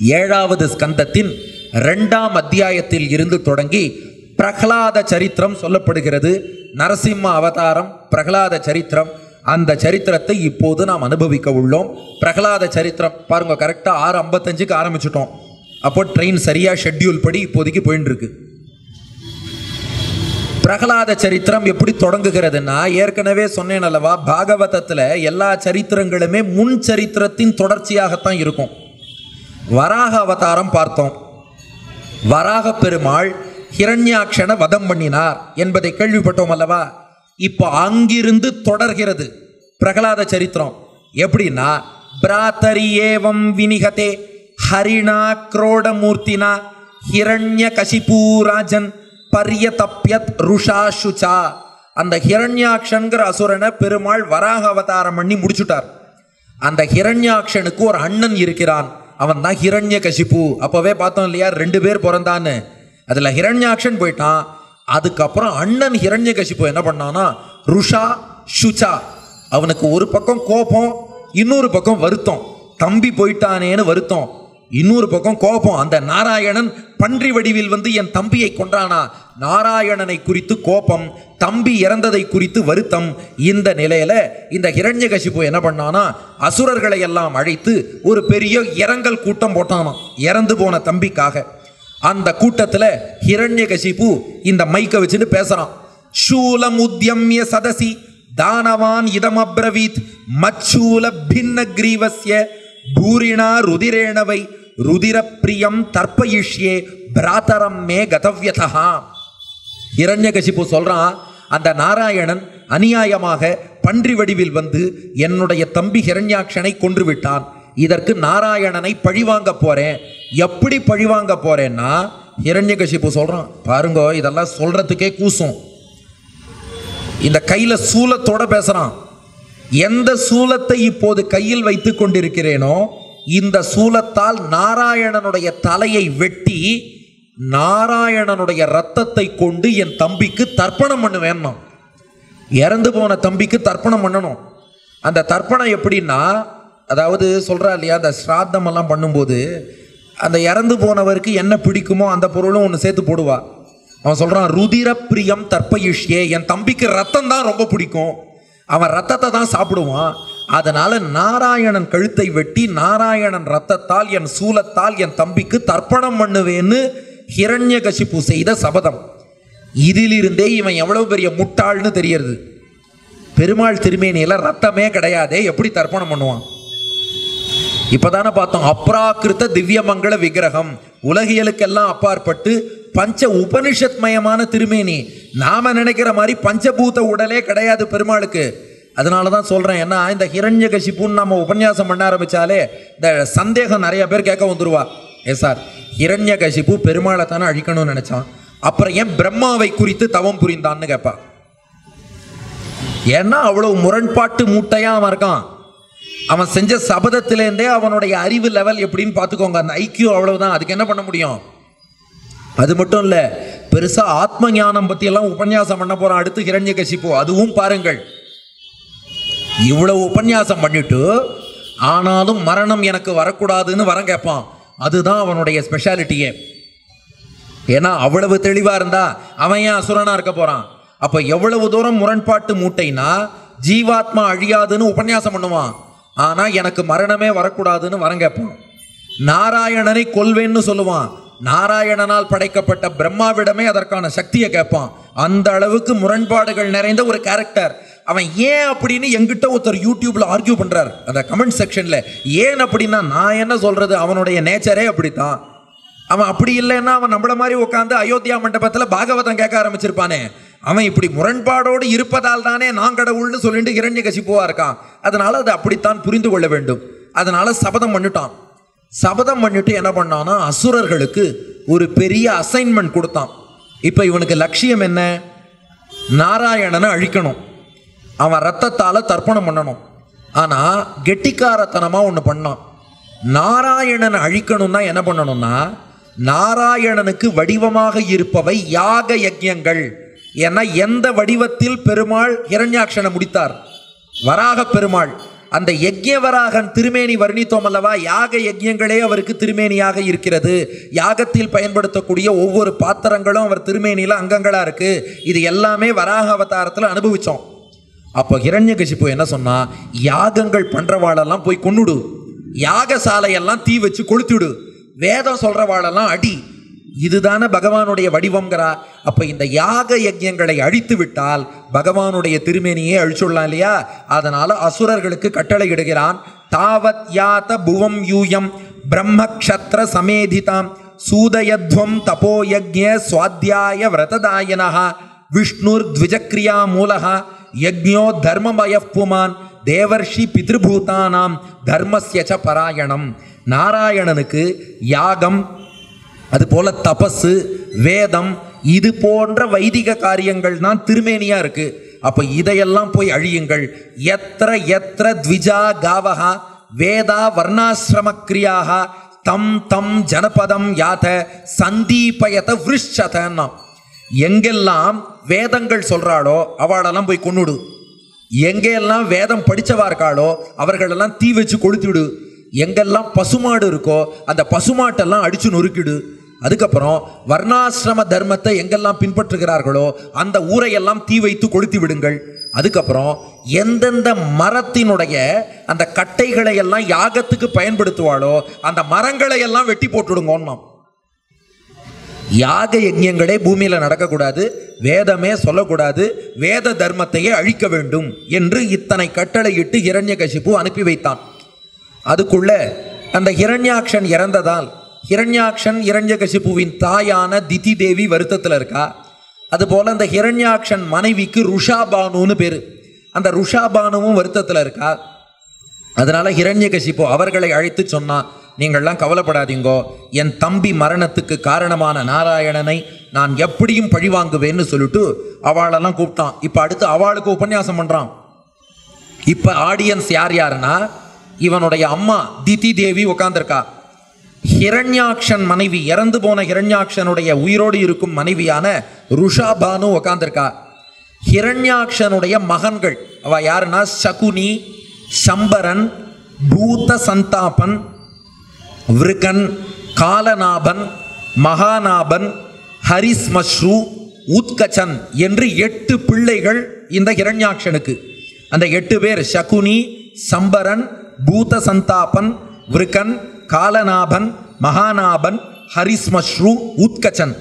ஏழாவது ஸ்கந்தத்தின் இரண்டாம் அத்தியாயத்தில் இருந்து தொடங்கி பிரகலாத சரித்திரம் சொல்லப்படுகிறது. நரசிம்ம அவதாரம் பிரகலாத சரித்திரம். அந்த சரித்திரத்தை இப்போது நாம் அனுபவிக்க உள்ளோம். பிரகலாத சரித்திரம் பாருங்க கரெக்டாக ஆறு ஐம்பத்தஞ்சுக்கு ஆரம்பிச்சிட்டோம். அப்போ ட்ரெயின் சரியாக ஷெட்யூல் படி இப்போதைக்கு போயின்னு இருக்கு பிரகலாத சரித்திரம் எப்படி தொடங்குகிறதுனா ஏற்கனவே சொன்னேன் அல்லவா பாகவதத்தில் எல்லா சரித்திரங்களுமே முன் சரித்திரத்தின் தொடர்ச்சியாகத்தான் இருக்கும். வராக அவதாரம் பார்த்தோம். வராக பெருமாள் ஹிரண்யாக்ஷனை வதம் பண்ணினார் என்பதை கேள்விப்பட்டோம் அல்லவா? இப்போ அங்கிருந்து தொடர்கிறது பிரகலாத சரித்திரம். எப்படின்னா பிராத்தரி ஏவம் வினிகதே ஹரிணா குரோடமூர்த்தினா ஹிரண்ய கசிபூராஜன் பரியதப்யத் ருஷா சுச்சா அந்த ஹிரண்யாக்ஷன்கிற அசுரனை பெருமாள் வராக அவதாரம் பண்ணி முடிச்சுட்டார். அந்த ஹிரண்யாக்ஷனுக்கு ஒரு அண்ணன் இருக்கிறான். அவன் தான் ஹிரண்ய கசிப்பு அப்போவே பார்த்தோம் இல்லையா ரெண்டு பேர் பிறந்தான்னு. அதில் ஹிரண்யாக்ஷன் போயிட்டான். அதுக்கப்புறம் அண்ணன் ஹிரண்ய கசிப்பு என்ன பண்ணான்னா ருஷா ஷுச்சா அவனுக்கு ஒரு பக்கம் கோபம் இன்னொரு பக்கம் வருத்தம். தம்பி போயிட்டானேன்னு வருத்தம். இன்னொரு பக்கம் கோபம். அந்த நாராயணன் பன்றி வடிவில் வந்து என் தம்பியை கொன்றானா? நாராயணனை குறித்து கோபம் தம்பி இறந்ததை குறித்து வருத்தம். இந்த நிலையில இந்த ஹிரண்யகசிப்பு என்ன பண்ணானா அசுரர்களை எல்லாம் அழைத்து ஒரு பெரிய இரங்கல் கூட்டம் போட்டானாம் இறந்து போன தம்பிக்காக. அந்த கூட்டத்தில் ஹிரண்யகசிப்பு இந்த மைக்கை வச்சுட்டு பேசுறான். சூலம் உத்யம்ய சதசி தானவான் இதம் அப்ரவீத் மச்சூல பின்ன கிரீவசிய பூரிணா ருதிரேணவை ருதிரப்பிரியம் தர்ப்பயிஷ்யே பிராத்தரம் மே கதவியதா இரண்யகசிப்பு சொல்கிறான் அந்த நாராயணன் அநியாயமாக பன்றி வடிவில் வந்து என்னுடைய தம்பி ஹிரண்யாட்சனை கொன்றுவிட்டான். இதற்கு நாராயணனை பழிவாங்க போகிறேன் எப்படி பழிவாங்க போகிறேன்னா ஹிரண்யகசிப்பு சொல்கிறான் பாருங்க இதெல்லாம் சொல்கிறதுக்கே கூசும். இந்த கையில் சூலத்தோட பேசுகிறான் எந்த சூலத்தை இப்போது கையில் வைத்து கொண்டிருக்கிறேனோ இந்த சூலத்தால் நாராயணனுடைய தலையை வெட்டி நாராயணனுடைய ரத்தத்தை கொண்டு என் தம்பிக்கு தர்ப்பணம் பண்ண வேணும் இறந்து போன தம்பிக்கு தர்ப்பணம் பண்ணணும். அந்த தர்ப்பணம் எப்படின்னா அதாவது சொல்கிறா இல்லையா அந்த ஸ்ராத்தமெல்லாம் பண்ணும்போது அந்த இறந்து போனவருக்கு என்ன பிடிக்குமோ அந்த பொருளும் ஒன்று சேர்த்து போடுவா. அவன் சொல்கிறான் ருதிர பிரியம் தர்ப்பயுஷ்யே என் தம்பிக்கு ரத்தம் தான் ரொம்ப பிடிக்கும். அவன் ரத்தத்தை தான் சாப்பிடுவான். அதனால நாராயணன் கழுத்தை வெட்டி நாராயணன் ரத்தத்தால் என் சூலத்தால் என் தம்பிக்கு தர்ப்பணம் பண்ணுவேன்னு ஹிரண்யகசிப்பு செய்த சபதம். இதிலிருந்தே இவன் எவ்வளவு பெரிய முட்டாள்னு தெரியறது பெருமாள் திருமேனியில் ரத்தமே கிடையாதே எப்படி தர்ப்பணம் பண்ணுவான்? இப்போதானே பார்த்தோம் அப்ராக்கிருத்த திவ்யமங்கள விக்கிரகம். உலகியலுக்கெல்லாம் அப்பாற்பட்டு பஞ்ச உபனிஷத் மயமான திருமேனி நாம் நினைக்கிற மாதிரி பஞ்சபூத உடலே கிடையாது பெருமாளுக்கு. அதனால தான் சொல்கிறேன் ஏன்னா இந்த ஹிரண்ய கசிப்புன்னு நம்ம உபன்யாசம் பண்ண ஆரம்பித்தாலே இந்த சந்தேகம் நிறைய பேர் கேட்க வந்துருவா. ஏ சார் ஹிரண்ய கசிப்பு பெருமாளை தானே அழிக்கணும்னு நினச்சான். அப்புறம் ஏன் பிரம்மாவை குறித்து தவம் புரிந்தான்னு கேட்பா. ஏன்னா அவ்வளவு முரண்பாட்டு மூட்டையாக அவன் இருக்கான். அவன் செஞ்ச சபதத்திலேருந்தே அவனுடைய அறிவு லெவல் எப்படின்னு பார்த்துக்கோங்க. அந்த ஐக்கியம் அவ்வளவுதான். அதுக்கு என்ன பண்ண முடியும்? அது மட்டும் இல்லை பெருசாக ஆத்ம ஞானம் பற்றியெல்லாம் உபன்யாசம் பண்ண போகிறோம் அடுத்து ஹிரண்ய கசிப்பு அதுவும் பாருங்கள். இவ்வளவு உபன்யாசம் பண்ணிட்டு ஆனாலும் மரணம் எனக்கு வரக்கூடாதுன்னு வரம் கேட்பான் அதுதான் அவனுடைய ஸ்பெஷாலிட்டியே ஏன்னா அவ்வளவு தெளிவாக இருந்தா அவன் ஏன் அசுரனா இருக்க போகிறான் அப்போ எவ்வளவு தூரம் முரண்பாட்டு மூட்டைனா ஜீவாத்மா அழியாதுன்னு உபன்யாசம் பண்ணுவான். ஆனால் எனக்கு மரணமே வரக்கூடாதுன்னு வரம் கேட்பான் நாராயணனை கொல்வேன்னு சொல்லுவான். நாராயணனால் படைக்கப்பட்ட பிரம்மாவிடமே அதற்கான சக்தியை கேட்பான். அந்த அளவுக்கு முரண்பாடுகள் நிறைந்த ஒரு கேரக்டர் அவன் ஏன் அப்படின்னு எங்கிட்ட ஒருத்தர் யூடியூப்ல ஆர்கியூ பண்றார். அந்த கமெண்ட் செக்ஷன்ல ஏன் அப்படின்னா நான் என்ன சொல்றது? அவனுடைய நேச்சரே அப்படித்தான். அவன் அப்படி இல்லைன்னா அவன் நம்மள மாதிரி உட்காந்து அயோத்தியா மண்டபத்தில் பாகவதம் கேட்க ஆரம்பிச்சிருப்பானே. அவன் இப்படி முரண்பாடோடு இருப்பதால் தானே நான் கடவுள்னு சொல்லிட்டு இரண்ய கசிப்புவா இருக்கான். அதனால அதை அப்படித்தான் புரிந்து கொள்ள வேண்டும். அதனால சபதம் பண்ணிட்டான். சபதம் பண்ணிட்டு என்ன பண்ணான்னா அசுரர்களுக்கு ஒரு பெரிய அசைன்மெண்ட் கொடுத்தான். இப்போ இவனுக்கு லட்சியம் என்ன? நாராயணனை அழிக்கணும். அவன் ரத்தத்தால் தர்ப்பணம் பண்ணணும். ஆனால் கெட்டிக்காரத்தனமாக ஒன்று பண்ணான். நாராயணனை அழிக்கணும்னா என்ன பண்ணணும்னா நாராயணனுக்கு வடிவமாக இருப்பவை யாக யஜ்யங்கள். என எந்த வடிவத்தில் பெருமாள் இரண்யாட்சனை முடித்தார்? வராக பெருமாள். அந்த யஜ்யவராகன் திருமேனி வர்ணித்தோம் அல்லவா யாக யஜ்யங்களே அவருக்கு திருமேனியாக இருக்கிறது. யாகத்தில் பயன்படுத்தக்கூடிய ஒவ்வொரு பாத்திரங்களும் அவர் திருமேனியில் அங்கங்களாக இருக்கு. இது எல்லாமே வராக அவதாரத்தில் அனுபவித்தோம் அப்போ ஹிரண்யகசிப்பு என்ன சொன்னால் யாகங்கள் பண்ணுறவாளெல்லாம் போய் கொண்டுடு யாகசாலையெல்லாம் தீ வச்சு கொளுத்திடு. வேதம் சொல்றவாளெல்லாம் அடி. இதுதான பகவானுடைய வடிவங்கிறா அப்போ இந்த யாக யஜ்யங்களை அழித்து விட்டால் பகவானுடைய திருமேனியே அழிச்சுடலாம் இல்லையா? அதனால் அசுரர்களுக்கு கட்டளை இடுகிறான். தாவத் யாத புவம் யூயம் பிரம்மக்ஷத்ர சமேதிதாம். சூதயத்வம் தபோயஜ்ய சுவாத்தியாய விரததாயனः விஷ்ணுர் த்விஜக்ரியா மூலஹா. யஜ்ஞோ தர்மமய புமான் தேவர்ஷி பிதிருபூதானாம். தர்மஸ்ய ச பராயணம். நாராயணனுக்கு யாகம் அதுபோல தபசு வேதம் இது போன்ற வைதிக காரியங்கள் தான் திருமேனியாக இருக்குது அப்போ இதையெல்லாம் போய் அழியுங்கள். எத்திர எத்திர த்விஜா காவகா வேதா வர்ணாசிரம கிரியாக தம் தம் ஜனபதம் யாத சந்தீபயத விருஷதன்னா எங்கெல்லாம் வேதங்கள் சொல்கிறாளோ அவளெல்லாம் போய் கொண்டுடு எங்கெல்லாம் வேதம் படிச்சவா இருக்காளோ அவர்களெல்லாம் தீ வச்சு கொளுத்திவிடு எங்கெல்லாம் பசுமாடு இருக்கோ அந்த பசுமாட்டெல்லாம் அடித்து நொறுக்கிடு. அதுக்கப்புறம் வர்ணாசிரம தர்மத்தை எங்கெல்லாம் பின்பற்றுகிறார்களோ அந்த ஊரையெல்லாம் தீ வைத்து கொளுத்தி விடுங்கள். அதுக்கப்புறம் எந்தெந்த மரத்தினுடைய அந்த கட்டைகளை எல்லாம் யாகத்துக்கு பயன்படுத்துவாளோ அந்த மரங்களை எல்லாம் வெட்டி போட்டுடுங்கன்னாம் யாக யஜ்யங்களே பூமியில் நடக்கக்கூடாது வேதமே சொல்லக்கூடாது வேத தர்மத்தையே அழிக்க வேண்டும் என்று இத்தனை கட்டளையிட்டு இரண்ய கசிப்பு அனுப்பி வைத்தான். அதுக்குள்ள அந்த இரண்யாக்ஷன் இறந்ததால் ஹிரண்யாக்ஷன் இரண்யகசிப்புவின் தாயான திதி தேவி வருத்தத்தில் இருக்கா அதுபோல் அந்த ஹிரண்யாக்ஷன் மனைவிக்கு ருஷாபானுன்னு பேர். அந்த ருஷாபானுவும் வருத்தத்தில் இருக்கா அதனால் ஹிரண்யகசிப்பு அவர்களை அழைத்து சொன்னான் நீங்கள்லாம் கவலைப்படாதீங்கோ. என் தம்பி மரணத்துக்கு காரணமான நாராயணனை நான் எப்படியும் பழிவாங்குவேன்னு சொல்லிட்டு அவளெல்லாம் கூப்பிட்டான். இப்போ அடுத்து அவளுக்கு உபன்யாசம் பண்ணுறான் இப்போ ஆடியன்ஸ் யார் யாருன்னா இவனுடைய அம்மா திதி தேவி உட்காந்துருக்கா ஹிரண்யாக்ஷன் மனைவி இறந்து போன ஹிரண்யாக்ஷனுடைய உயிரோடு இருக்கும் மனைவியான ருஷா பானு உட்காந்துருக்கா ஹிரண்யாக்ஷனுடைய மகன்கள் அவ யாருன்னா? சகுனி சம்பரன் பூத்த சந்தாபன் விருகன் காலநாபன் மகாநாபன் ஹரிஸ்மஸ்ரு உத்கச்சன் என்று எட்டு பிள்ளைகள் இந்த ஹிரண்யாக்ஷனுக்கு. அந்த எட்டு பேர் சகுனி சம்பரன் பூத சந்தாபன் விருகன் காலநாபன் மகாநாபன் ஹரிஸ்மஸ்ரு உத்கச்சன்.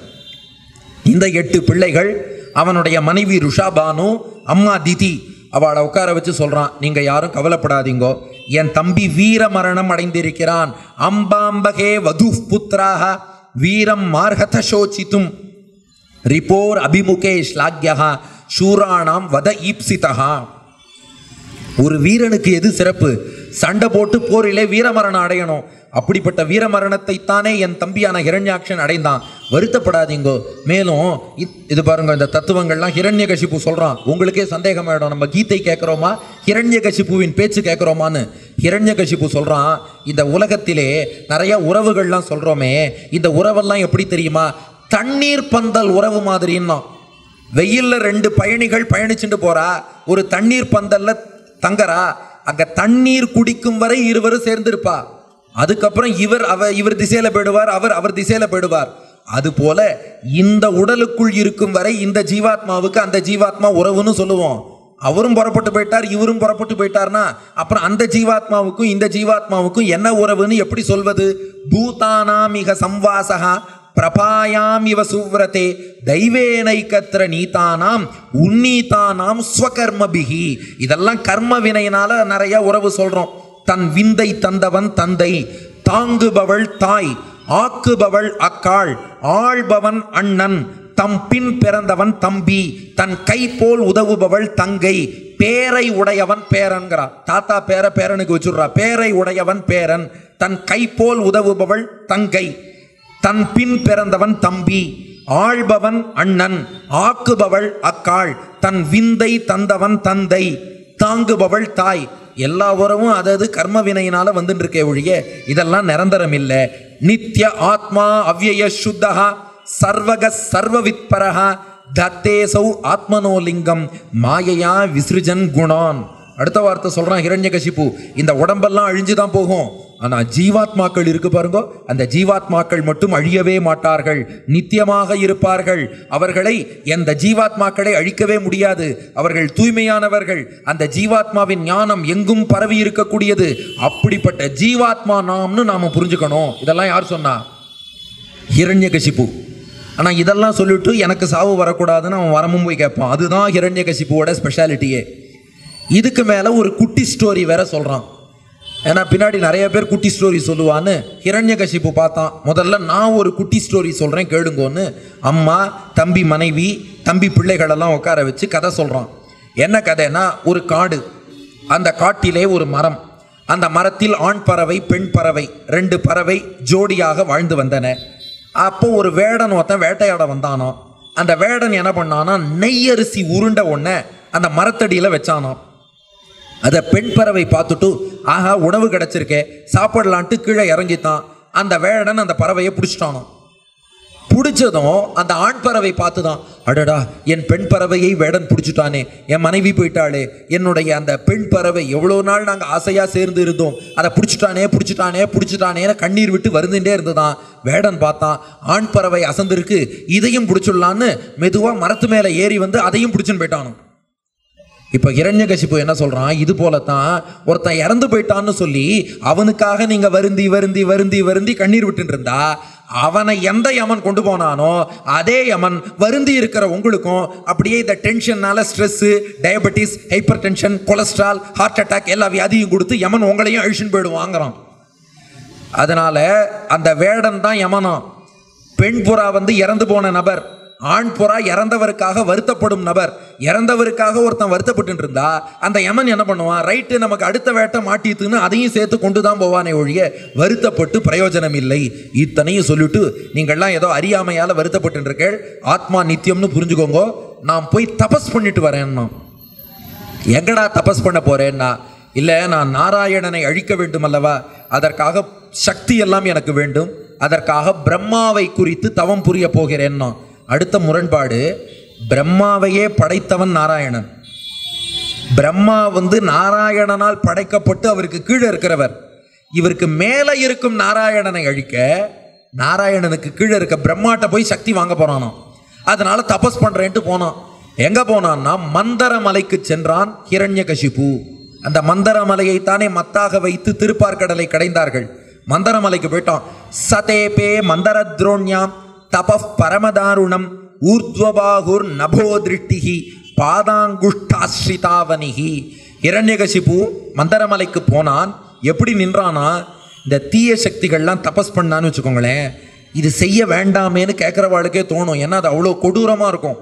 இந்த எட்டு பிள்ளைகள் அவனுடைய மனைவி ருஷாபானு அம்மா திதி. அவளை உட்கார வச்சு சொல்கிறான் நீங்கள் யாரும் கவலைப்படாதீங்கோ. என் தம்பி வீர மரணம் அடைந்திருக்கிறான். அம்பாம்பகே வது புத்திராக. வீரம் மார்கத சோச்சித்தும். ரிப்போர் அபிமுகே ஸ்லாக்யா சூராணாம் வத ஈப்சிதா ஒரு வீரனுக்கு எது சிறப்பு? சண்டை போட்டு போரிலே வீரமரணம் அடையணும். அப்படிப்பட்ட வீரமரணத்தை தானே என் தம்பியான ஹிரண்யாக்ஷன் அடைந்தான். வருத்தப்படாதீங்கோ. மேலும் இது பாருங்க இந்த தத்துவங்கள்லாம் ஹிரண்யகசிப்பு சொல்றான். உங்களுக்கே சந்தேகம் ஆயிடும் நம்ம கீதை கேட்குறோமா? ஹிரண்யகசிப்புவின் பேச்சு கேட்குறோமான்னு ஹிரண்யகசிப்பு சொல்றான். இந்த உலகத்திலே நிறைய உறவுகள்லாம் சொல்றோமே. இந்த உறவெல்லாம் எப்படி தெரியுமா? தண்ணீர் பந்தல் உறவு மாதிரின்னா. வெயிலில் ரெண்டு பயணிகள் பயணிச்சுட்டு போறா. ஒரு தண்ணீர் பந்தல்ல தங்கறா. அங்க தண்ணீர் குடிக்கும் வரை இருவரும் சேர்ந்திருப்பா. அதுக்கப்புறம் இவர் அவ இவர் திசையில போயிடுவார் அவர் அவர் திசையில போயிடுவார். அது போல இந்த உடலுக்குள் இருக்கும் வரை இந்த ஜீவாத்மாவுக்கு அந்த ஜீவாத்மா உறவுன்னு சொல்லுவோம். அவரும் புறப்பட்டு போயிட்டார் இவரும் புறப்பட்டு போயிட்டார்னா அப்புறம் அந்த ஜீவாத்மாவுக்கும் இந்த ஜீவாத்மாவுக்கும் என்ன உறவுன்னு எப்படி சொல்வது? பூதானாமிக சம்வாசகா பிரபாயாம் இவ சுவ்ரதே தெய்வேனைக்கத்திர நீதானாம் உன்னீதானாம் ஸ்வகர்மபிகி இதெல்லாம் கர்ம வினையினால நிறைய உறவு சொல்றோம். தன் விந்தை தந்தவன் தந்தை தாங்குபவள் தாய் ஆக்குபவள் அக்காள் ஆள்பவன் அண்ணன் தம் பின் பிறந்தவன் தம்பி தன் கை போல் உதவுபவள் தங்கை பேரை உடையவன் பேரன்கிறா தாத்தா பேர பேரனுக்கு வச்சுடுறா. பேரை உடையவன் பேரன் தன் கை போல் உதவுபவள் தங்கை. தன் பின் பிறந்தவன் தம்பி ஆள்பவன் அண்ணன் ஆக்குபவள் அக்காள் தன் விந்தை தந்தவன் தந்தை தாங்குபவள் தாய். எல்லா உறவும் அதாவது கர்ம வினையினால வந்துட்டு இருக்கே ஒழிய இதெல்லாம் நிரந்தரம் இல்லை நித்ய ஆத்மா அவ்யய சுத்தகா சர்வக சர்வவித்பரகா தத்தேசௌ ஆத்மனோலிங்கம் மாயையா விசிருஜன் குணான். அடுத்த வார்த்தை சொல்கிறான் ஹிரண்யகசிப்பு. இந்த உடம்பெல்லாம் அழிஞ்சு தான் போகும். ஆனால் ஜீவாத்மாக்கள் இருக்கு பாருங்க. அந்த ஜீவாத்மாக்கள் மட்டும் அழியவே மாட்டார்கள். நித்தியமாக இருப்பார்கள். அவர்களை எந்த ஜீவாத்மாக்களை அழிக்கவே முடியாது. அவர்கள் தூய்மையானவர்கள். அந்த ஜீவாத்மாவின் ஞானம் எங்கும் பரவி இருக்கக்கூடியது. அப்படிப்பட்ட ஜீவாத்மா நாம்னு நாம் புரிஞ்சுக்கணும். இதெல்லாம் யார் சொன்னா? ஹிரண்யகசிப்பு. ஆனால் இதெல்லாம் சொல்லிட்டு எனக்கு சாவு வரக்கூடாதுன்னு அவன் வரமும் போய் கேட்பான். அதுதான் ஹிரண்யகசிப்புவோட ஸ்பெஷாலிட்டியே இதுக்கு மேலே ஒரு குட்டி ஸ்டோரி வேற சொல்கிறான் ஏன்னா பின்னாடி நிறைய பேர் குட்டி ஸ்டோரி சொல்லுவான்னு ஹிரண்யகசிப்பு பார்த்தான். முதல்ல நான் ஒரு குட்டி ஸ்டோரி சொல்கிறேன் கேளுங்கன்னு. அம்மா தம்பி மனைவி தம்பி பிள்ளைகளெல்லாம் உட்கார வச்சு கதை சொல்கிறான் என்ன கதைனா ஒரு காடு. அந்த காட்டிலே ஒரு மரம். அந்த மரத்தில் ஆண் பறவை பெண் பறவை ரெண்டு பறவை ஜோடியாக வாழ்ந்து வந்தன. அப்போ ஒரு வேடன் ஒருத்தன் வேட்டையாட வந்தானோ அந்த வேடன் என்ன பண்ணானா நெய்யரிசி உருண்ட ஒன்றை அந்த மரத்தடியில் வச்சானான் அதை பெண் பறவை பார்த்துட்டு ஆஹா உணவு கிடச்சிருக்கே சாப்பிடலான்ட்டு கீழே இறங்கித்தான் அந்த வேடன் அந்த பறவையை பிடிச்சிட்டானோ? பிடிச்சதும் அந்த ஆண் பறவை பார்த்து தான் அடடா என் பெண் பறவையை வேடன் பிடிச்சிட்டானே என் மனைவி போயிட்டாளே என்னுடைய அந்த பெண் பறவை எவ்வளோ நாள் நாங்கள் ஆசையாக சேர்ந்து இருந்தோம் அதை பிடிச்சிட்டானே பிடிச்சிட்டானே பிடிச்சிட்டானேன்னு கண்ணீர் விட்டு வருந்துட்டே இருந்ததான். வேடன் பார்த்தான் ஆண் பறவை அசந்திருக்கு இதையும் பிடிச்சிடலான்னு மெதுவாக மரத்து மேலே ஏறி வந்து அதையும் பிடிச்சின்னு போயிட்டானோ. இப்போ இரண்யகசிப்பு என்ன சொல்கிறான் இது போலத்தான் ஒருத்தன் இறந்து போயிட்டான்னு சொல்லி அவனுக்காக நீங்கள் வருந்தி வருந்தி வருந்தி வருந்தி கண்ணீர் விட்டுட்டு இருந்தா அவனை எந்த யமன் கொண்டு போனானோ அதே யமன் வருந்தி இருக்கிற உங்களுக்கும் அப்படியே இந்த டென்ஷன்னால stress diabetes hypertension cholesterol heart attack எல்லா வியாதியும் கொடுத்து யமன் உங்களையும் அழிச்சுன்னு போயிடுவாங்கிறான். அதனால் அந்த வேடன் தான் யமனம் பெண் புறா வந்து இறந்து போன நபர். ஆண் புறா இறந்தவருக்காக வருத்தப்படும் நபர். இறந்தவருக்காக ஒருத்தன் வருத்தப்பட்டு இருந்தா அந்த யமன் என்ன பண்ணுவான்? ரைட்டு நமக்கு அடுத்த வேட்டை மாட்டித்துன்னு அதையும் சேர்த்து கொண்டு தான் போவானே ஒழிய வருத்தப்பட்டு பிரயோஜனம் இல்லை. இத்தனையும் சொல்லிட்டு நீங்கள்லாம் ஏதோ அறியாமையால் வருத்தப்பட்டு இருக்கேள் ஆத்மா நித்தியம்னு புரிஞ்சுக்கோங்க. நான் போய் தபஸ் பண்ணிட்டு வரேன்னா. எங்கடா தபஸ் பண்ண போறேன்னா? இல்லை நான் நாராயணனை அழிக்க வேண்டும் அல்லவா அதற்காக சக்தி எல்லாம் எனக்கு வேண்டும். அதற்காக பிரம்மாவை குறித்து தவம் புரிய போகிறேன்னா. அடுத்த முரண்பாடு பிரம்மாவையே படைத்தவன் நாராயணன். பிரம்மா வந்து நாராயணனால் படைக்கப்பட்டு அவருக்கு கீழே இருக்கிறவர். இவருக்கு மேலே இருக்கும் நாராயணனை அழிக்க நாராயணனுக்கு கீழே இருக்க பிரம்மாட்ட போய் சக்தி வாங்க போறானோ அதனால தபஸ் பண்றேன்ட்டு போனான். எங்க போனான்னா மந்தர மலைக்கு சென்றான் ஹிரண்யகசிபு. அந்த மந்தர மலையை தானே மத்தாக வைத்து திருப்பார்கடலை கடைந்தார்கள். மந்தர மலைக்கு போயிட்டான். சதேபே மந்தர துரோண்யாம் தப பரமதாருணம் ஊர்த்வபாகுர் நபோ திருஷ்டிகி பாதாங்குஷ்டாஸ்ரிதாவனிகி இரண்யகசிபு மந்தரமலைக்கு போனான். எப்படி நின்றானா இந்த தீய சக்திகள்லாம் தபஸ் பண்ணான்னு வச்சுக்கோங்களேன் இது செய்ய வேண்டாமேன்னு கேட்குறவாளுக்கே தோணும். ஏன்னா அது அவ்வளோ கொடூரமாக இருக்கும்.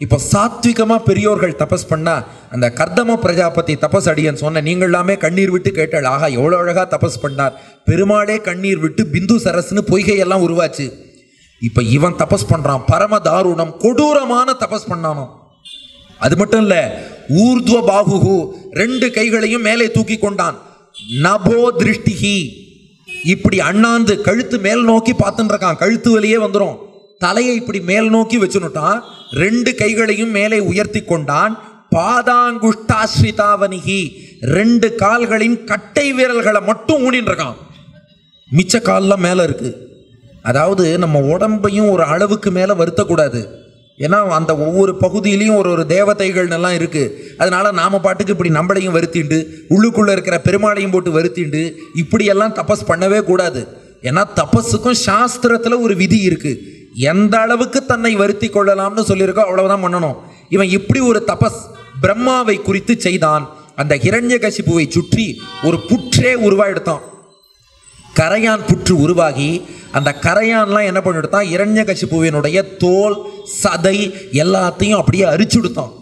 இப்போ சாத்விகமாக பெரியோர்கள் தபஸ் பண்ணால் அந்த கர்தம பிரஜாபதி தபஸ் அடியன் சொன்ன நீங்கள் எல்லாமே கண்ணீர் விட்டு கேட்டாள் ஆகா எவ்வளோ அழகாக தபஸ் பண்ணார். பெருமாளே கண்ணீர் விட்டு பிந்து சரஸ்னு பொய்கையெல்லாம் உருவாச்சு. இப்போ இவன் தபஸ் பண்ணுறான் பரம தாருணம் கொடூரமான தபஸ் பண்ணானோ. அது மட்டும் இல்ல ஊர்துவ பாகுகு ரெண்டு கைகளையும் மேலே தூக்கி கொண்டான். நபோ திருஷ்டிகி இப்படி அண்ணாந்து கழுத்து மேல் நோக்கி பார்த்துட்டு இருக்கான் கழுத்து வலியே வந்துடும் தலையை இப்படி மேல் நோக்கி வச்சுனுட்டான் ரெண்டு கைகளையும் மேலே உயர்த்தி கொண்டான். பாதாங்குஷ்டாஸ்ரிதாவனிகி ரெண்டு கால்களின் கட்டை விரல்களை மட்டும் ஊனின்னு இருக்கான் மிச்ச கால்லாம் மேலே இருக்குது அதாவது நம்ம உடம்பையும் ஒரு அளவுக்கு மேலே வருத்தக்கூடாது. ஏன்னா அந்த ஒவ்வொரு பகுதியிலையும் ஒரு ஒரு தேவதைகள் எல்லாம் அதனால் நாம் பாட்டுக்கு இப்படி நம்மளையும் வருத்திண்டு உள்ளுக்குள்ளே இருக்கிற பெருமாளையும் போட்டு வருத்திண்டு இப்படியெல்லாம் தபஸ் பண்ணவே கூடாது. ஏன்னா தபஸுக்கும் சாஸ்திரத்தில் ஒரு விதி இருக்குது எந்த அளவுக்கு தன்னை வருத்தி கொள்ளலாம்னு சொல்லியிருக்கோ அவ்வளவுதான் பண்ணணும். இவன் இப்படி ஒரு தபஸ் பிரம்மாவை குறித்து செய்தான். அந்த ஹிரண்யகசிபுவை சுற்றி ஒரு புற்றே உருவாயிடுத்தான். கரையான் புற்று உருவாகி அந்த கரையான்லாம் என்ன பண்ணிவிடுத்தான் இரண்யகசிப்புவினுடைய தோல் சதை எல்லாத்தையும் அப்படியே அரிச்சு விடுத்தான்.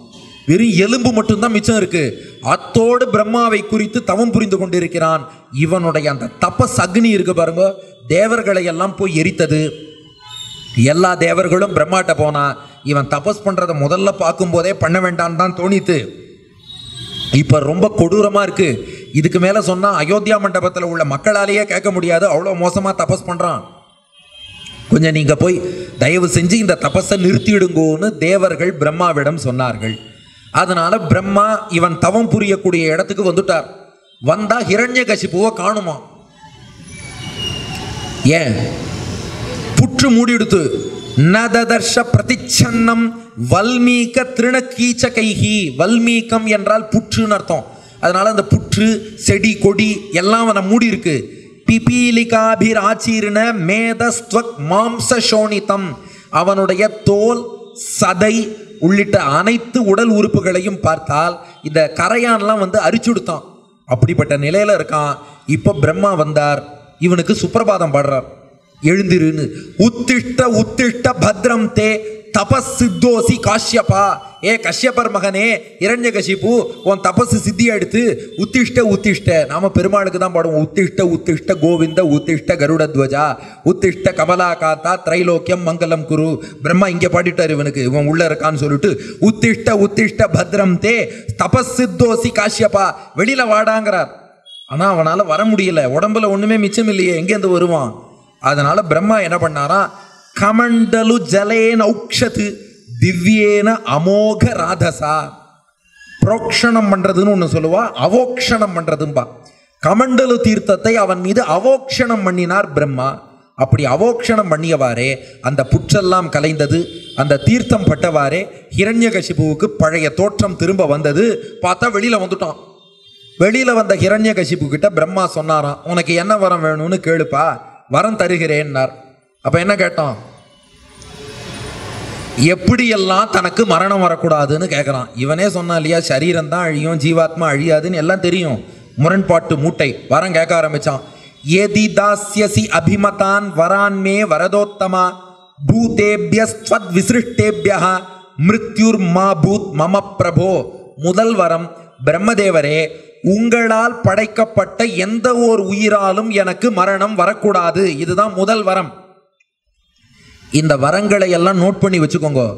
வெறும் எலும்பு மட்டும்தான் மிச்சம் இருக்கு. அத்தோடு பிரம்மாவை குறித்து தவம் புரிந்து கொண்டிருக்கிறான். இவனுடைய அந்த தபஸ் அக்னி இருக்கு பாருங்க தேவர்களை எல்லாம் போய் எரித்தது. எல்லா தேவர்களும் பிரம்மாட்ட போனா இவன் தபஸ் பண்றதை முதல்ல பார்க்கும்போதே பண்ண வேண்டான்னு தான் தோணித்து. இப்போ ரொம்ப கொடூரமாக இருக்குது இதுக்கு மேலே சொன்னால் அயோத்தியா மண்டபத்தில் உள்ள மக்களாலேயே கேட்க முடியாது. அவ்வளோ மோசமாக தபஸ் பண்ணுறான் கொஞ்சம் நீங்கள் போய் தயவு செஞ்சு இந்த தபஸை நிறுத்திடுங்கோன்னு தேவர்கள் பிரம்மாவிடம் சொன்னார்கள். அதனால் பிரம்மா இவன் தவம் புரியக்கூடிய இடத்துக்கு வந்துட்டார். வந்தால் ஹிரண்ய கசிப்புவை காணுமா? ஏன்? புற்று மூடிடுத்து. நததர்ஷ பிரதிச்சன்னம் வல்மீக திருணக்கீச்சகைகி வல்மீகம் என்றால் புற்றுன்னு அர்த்தம். அதனால அந்த புற்று செடி கொடி எல்லாம் அவனை மூடி இருக்கு. பிபீலிகாபிர் ஆச்சீர்ண மேதஸ்துவக் மாம்ச சோனிதம் அவனுடைய தோல் சதை உள்ளிட்ட அனைத்து உடல் உறுப்புகளையும் பார்த்தால் இந்த கரையான்லாம் வந்து அரிச்சுடுத்தான் அப்படிப்பட்ட நிலையில் இருக்கான். இப்போ பிரம்மா வந்தார். இவனுக்கு சுப்பிரபாதம் பாடுறார். எழுந்திருன்னு. உத்திஷ்ட உத்திஷ்ட பத்ரம் தே தபஸ் சித்தோசி காஷ்யப்பா ஏ கஷ்யப்பர் மகனே இரண்யகசிப்பு உன் தபஸ் சித்தி எடுத்து உத்திஷ்ட உத்திஷ்ட. நாம பெருமாளுக்கு தான் பாடுவோம். உத்திஷ்ட உத்திஷ்ட கோவிந்த உத்திஷ்ட கருடத்வஜா. உத்திஷ்ட கமலாகாத்தா திரைலோக்கியம் மங்களம் குரு. பிரம்மா இங்க பாடிட்டார் இவனுக்கு. இவன் உள்ள இருக்கான்னு சொல்லிட்டு உத்திஷ்ட உத்திஷ்ட பத்ரம் தே தபஸ் சித்தோசி காஷ்யப்பா வெளியில வாடாங்கிறார். ஆனா அவனால வர முடியல. உடம்புல ஒண்ணுமே மிச்சம் இல்லையே. எங்கேருந்து வருவான்? அதனால பிரம்மா என்ன பண்ணாரா? கமண்டலு ஜலேன உக்ஷத்து திவ்யேன அமோக ராதசா. புரோக்ஷணம் பண்றதுன்னு ஒன்று சொல்லுவா அவோக்ஷணம் பண்றதும்பா. கமண்டலு தீர்த்தத்தை அவன் மீது அவோக்ஷணம் பண்ணினார் பிரம்மா. அப்படி அவோக்ஷணம் பண்ணியவாறே அந்த புற்றெல்லாம் கலைந்தது அந்த தீர்த்தம் பட்டவாறே ஹிரண்யகசிபுவுக்கு பழைய தோற்றம் திரும்ப வந்தது. பார்த்தா வெளியில் வந்துட்டான். வெளியில் வந்த ஹிரண்யகசிபு கிட்ட பிரம்மா சொன்னாராம் உனக்கு என்ன வரம் வேணும்னு கேளுப்பா. வரம் தருகிறேன்னார். அப்போ என்ன கேட்டான்? எப்படியெல்லாம் தனக்கு மரணம் வரக்கூடாதுன்னு கேட்குறான் இவனே சொன்னான் இல்லையா சரீரம் தான் அழியும் ஜீவாத்மா அழியாதுன்னு எல்லாம் தெரியும். முரண்பாட்டு மூட்டை வரம் கேட்க ஆரம்பிச்சான். ஏதி தாஸ்யசி அபிமதான் வரான்மே வரதோத்தமா பூதேபியஸ்வத் விசிருஷ்டேபியா மிருத்யுர் மா பூத் மம பிரபோ. முதல் வரம் பிரம்மதேவரே உங்களால் படைக்கப்பட்ட எந்த ஓர் உயிராலும் எனக்கு மரணம் வரக்கூடாது. இதுதான் முதல் வரம். இந்த வரங்களை எல்லாம் நோட் பண்ணி வச்சுக்கோங்க.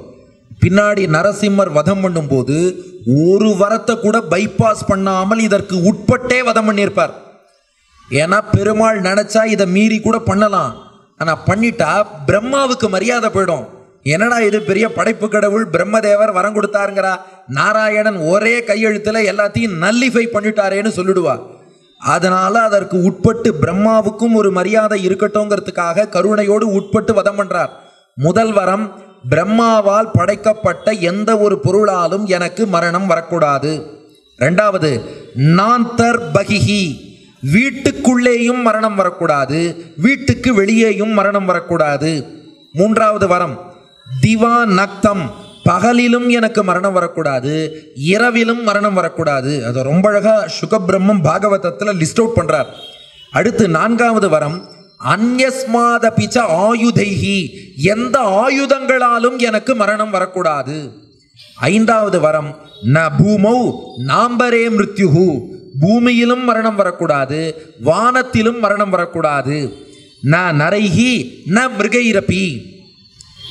பின்னாடி நரசிம்மர் வதம் பண்ணும்போது ஒரு வரத்தை கூட பைபாஸ் பண்ணாமல் இதற்கு உட்பட்டே வதம் பண்ணியிருப்பார். ஏன்னா பெருமாள் நினைச்சா இதை மீறி கூட பண்ணலாம். ஆனால் பண்ணிட்டா பிரம்மாவுக்கு மரியாதை போயிடும். என்னடா இது பெரிய படைப்பு கடவுள் பிரம்மதேவர் வரம் கொடுத்தாருங்கிறா? நாராயணன் ஒரே கையெழுத்தில் எல்லாத்தையும் நல்லிஃபை பண்ணிட்டாரேன்னு சொல்லிடுவா. அதனால அதற்கு உட்பட்டு பிரம்மாவுக்கும் ஒரு மரியாதை இருக்கட்டும்ங்கிறதுக்காக கருணையோடு உட்பட்டு வதம் பண்றார். முதல் வரம் பிரம்மாவால் படைக்கப்பட்ட எந்த ஒரு பொருளாலும் எனக்கு மரணம் வரக்கூடாது. ரெண்டாவது நாந்தர் பகிஹி வீட்டுக்குள்ளேயும் மரணம் வரக்கூடாது வீட்டுக்கு வெளியேயும் மரணம் வரக்கூடாது. மூன்றாவது வரம் திவா நக்தம் பகலிலும் எனக்கு மரணம் வரக்கூடாது இரவிலும் மரணம் வரக்கூடாது. அது ரொம்ப அழகா சுகபிரம்மம் பாகவதத்தில் லிஸ்ட் அவுட் பண்ணுறார் அடுத்து நான்காவது வரம் அந்யஸ்மாத பிச்ச ஆயுதைஹி. எந்த ஆயுதங்களாலும் எனக்கு மரணம் வரக்கூடாது. ஐந்தாவது வரம் ந பூமௌ நாம்பரே மிருத்யுஹு. பூமியிலும் மரணம் வரக்கூடாது வானத்திலும் மரணம் வரக்கூடாது. ந நரைஹி ந மிருகைரபி.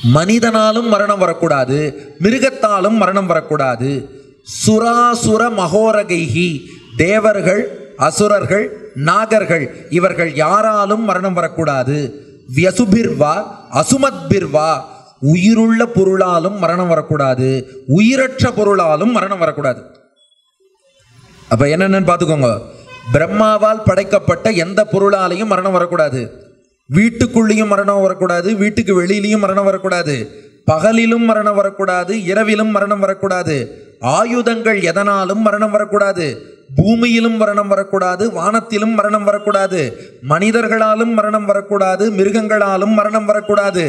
மனிதனாலும் மரணம் வரக்கூடாது மிருகத்தாலும் மரணம் வரக்கூடாது. சுராசுர மகோரகைஹி தேவர்கள் அசுரர்கள் நாகர்கள் இவர்கள் யாராலும் மரணம் வரக்கூடாது. வியசுபிர்வா அசுமத்பிர்வா உயிருள்ள பொருளாலும் மரணம் வரக்கூடாது. உயிரற்ற பொருளாலும் மரணம் வரக்கூடாது. அப்ப என்னென்னு பார்த்துக்கோங்க. பிரம்மாவால் படைக்கப்பட்ட எந்த பொருளாலையும் மரணம் வரக்கூடாது. வீட்டுக்குள்ளேயும் மரணம் வரக்கூடாது வீட்டுக்கு வெளியிலையும் மரணம் வரக்கூடாது பகலிலும் மரணம் வரக்கூடாது இரவிலும் மரணம் வரக்கூடாது ஆயுதங்கள் எதனாலும் மரணம் வரக்கூடாது பூமியிலும் மரணம் வரக்கூடாது வானத்திலும் மரணம் வரக்கூடாது மனிதர்களாலும் மரணம் வரக்கூடாது மிருகங்களாலும் மரணம் வரக்கூடாது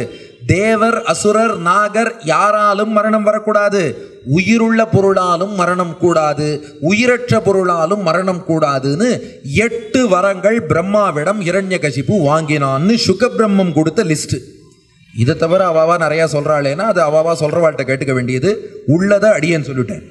தேவர் அசுரர் நாகர் யாராலும் மரணம் வரக்கூடாது. உயிருள்ள பொருளாலும் மரணம் கூடாது. உயிரற்ற பொருளாலும் மரணம் கூடாதுன்னு எட்டு வரங்கள் பிரம்மாவிடம் இரண்யகசிப்பு வாங்கினான்னு சுகபிரம்மம் கொடுத்த லிஸ்ட்டு இதை தவிர அவாவா நிறையா சொல்கிறாளேன்னா அது அவாவா சொல்கிறவாள்கிட்ட கேட்டுக்க வேண்டியது உள்ளதை அடியேன்னு சொல்லிட்டேன்.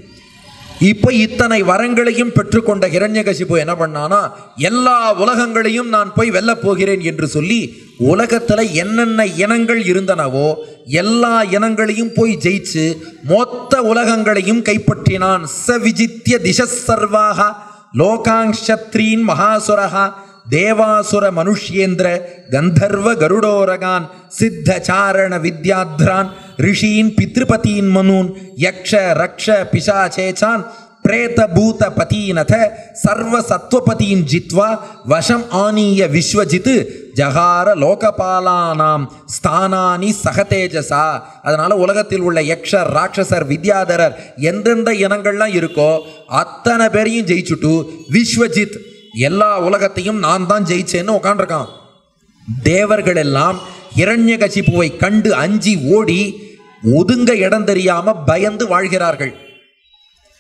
இப்போ இத்தனை வரங்களையும் பெற்றுக்கொண்ட ஹிரண்யகசிபு என்ன பண்ணானா எல்லா உலகங்களையும் நான் போய் வெல்லப் போகிறேன் என்று சொல்லி உலகத்தில் என்னென்ன இனங்கள் இருந்தனவோ எல்லா இனங்களையும் போய் ஜெயிச்சு மொத்த உலகங்களையும் கைப்பற்றினான் ச விஜித்ய திச லோகாங்ஷத்ரீன் மகாசுரகா தேவாசுர மனுஷ்யேந்திர கந்தர்வ கருடோரகான் சித்த சாரண வித்யாத்ரான் ரிஷீன் பித்ருபதீன் மனூன் யக்ஷ ரக்ஷ பிசாச்சேச்சான் பிரேத பூத பதீனத சர்வ சத்வபதீன் ஜித்வா வசம் ஆனீய விஸ்வஜித் ஜகார லோகபாலானாம் ஸ்தானானி சகதேஜசா. அதனால் உலகத்தில் உள்ள யக்ஷ ராட்சசர் வித்யாதரர் எந்தெந்த இனங்கள்லாம் இருக்கோ அத்தனை பேரையும் ஜெயிச்சுட்டு விஸ்வஜித் எல்லா உலகத்தையும் நான் தான் ஜெயிச்சேன்னு உட்காண்டிருக்கான் தேவர்கள் எல்லாம் இரண்யகசிப்புவை கண்டு அஞ்சி ஓடி ஒதுங்க இடம் தெரியாம பயந்து வாழ்கிறார்கள்.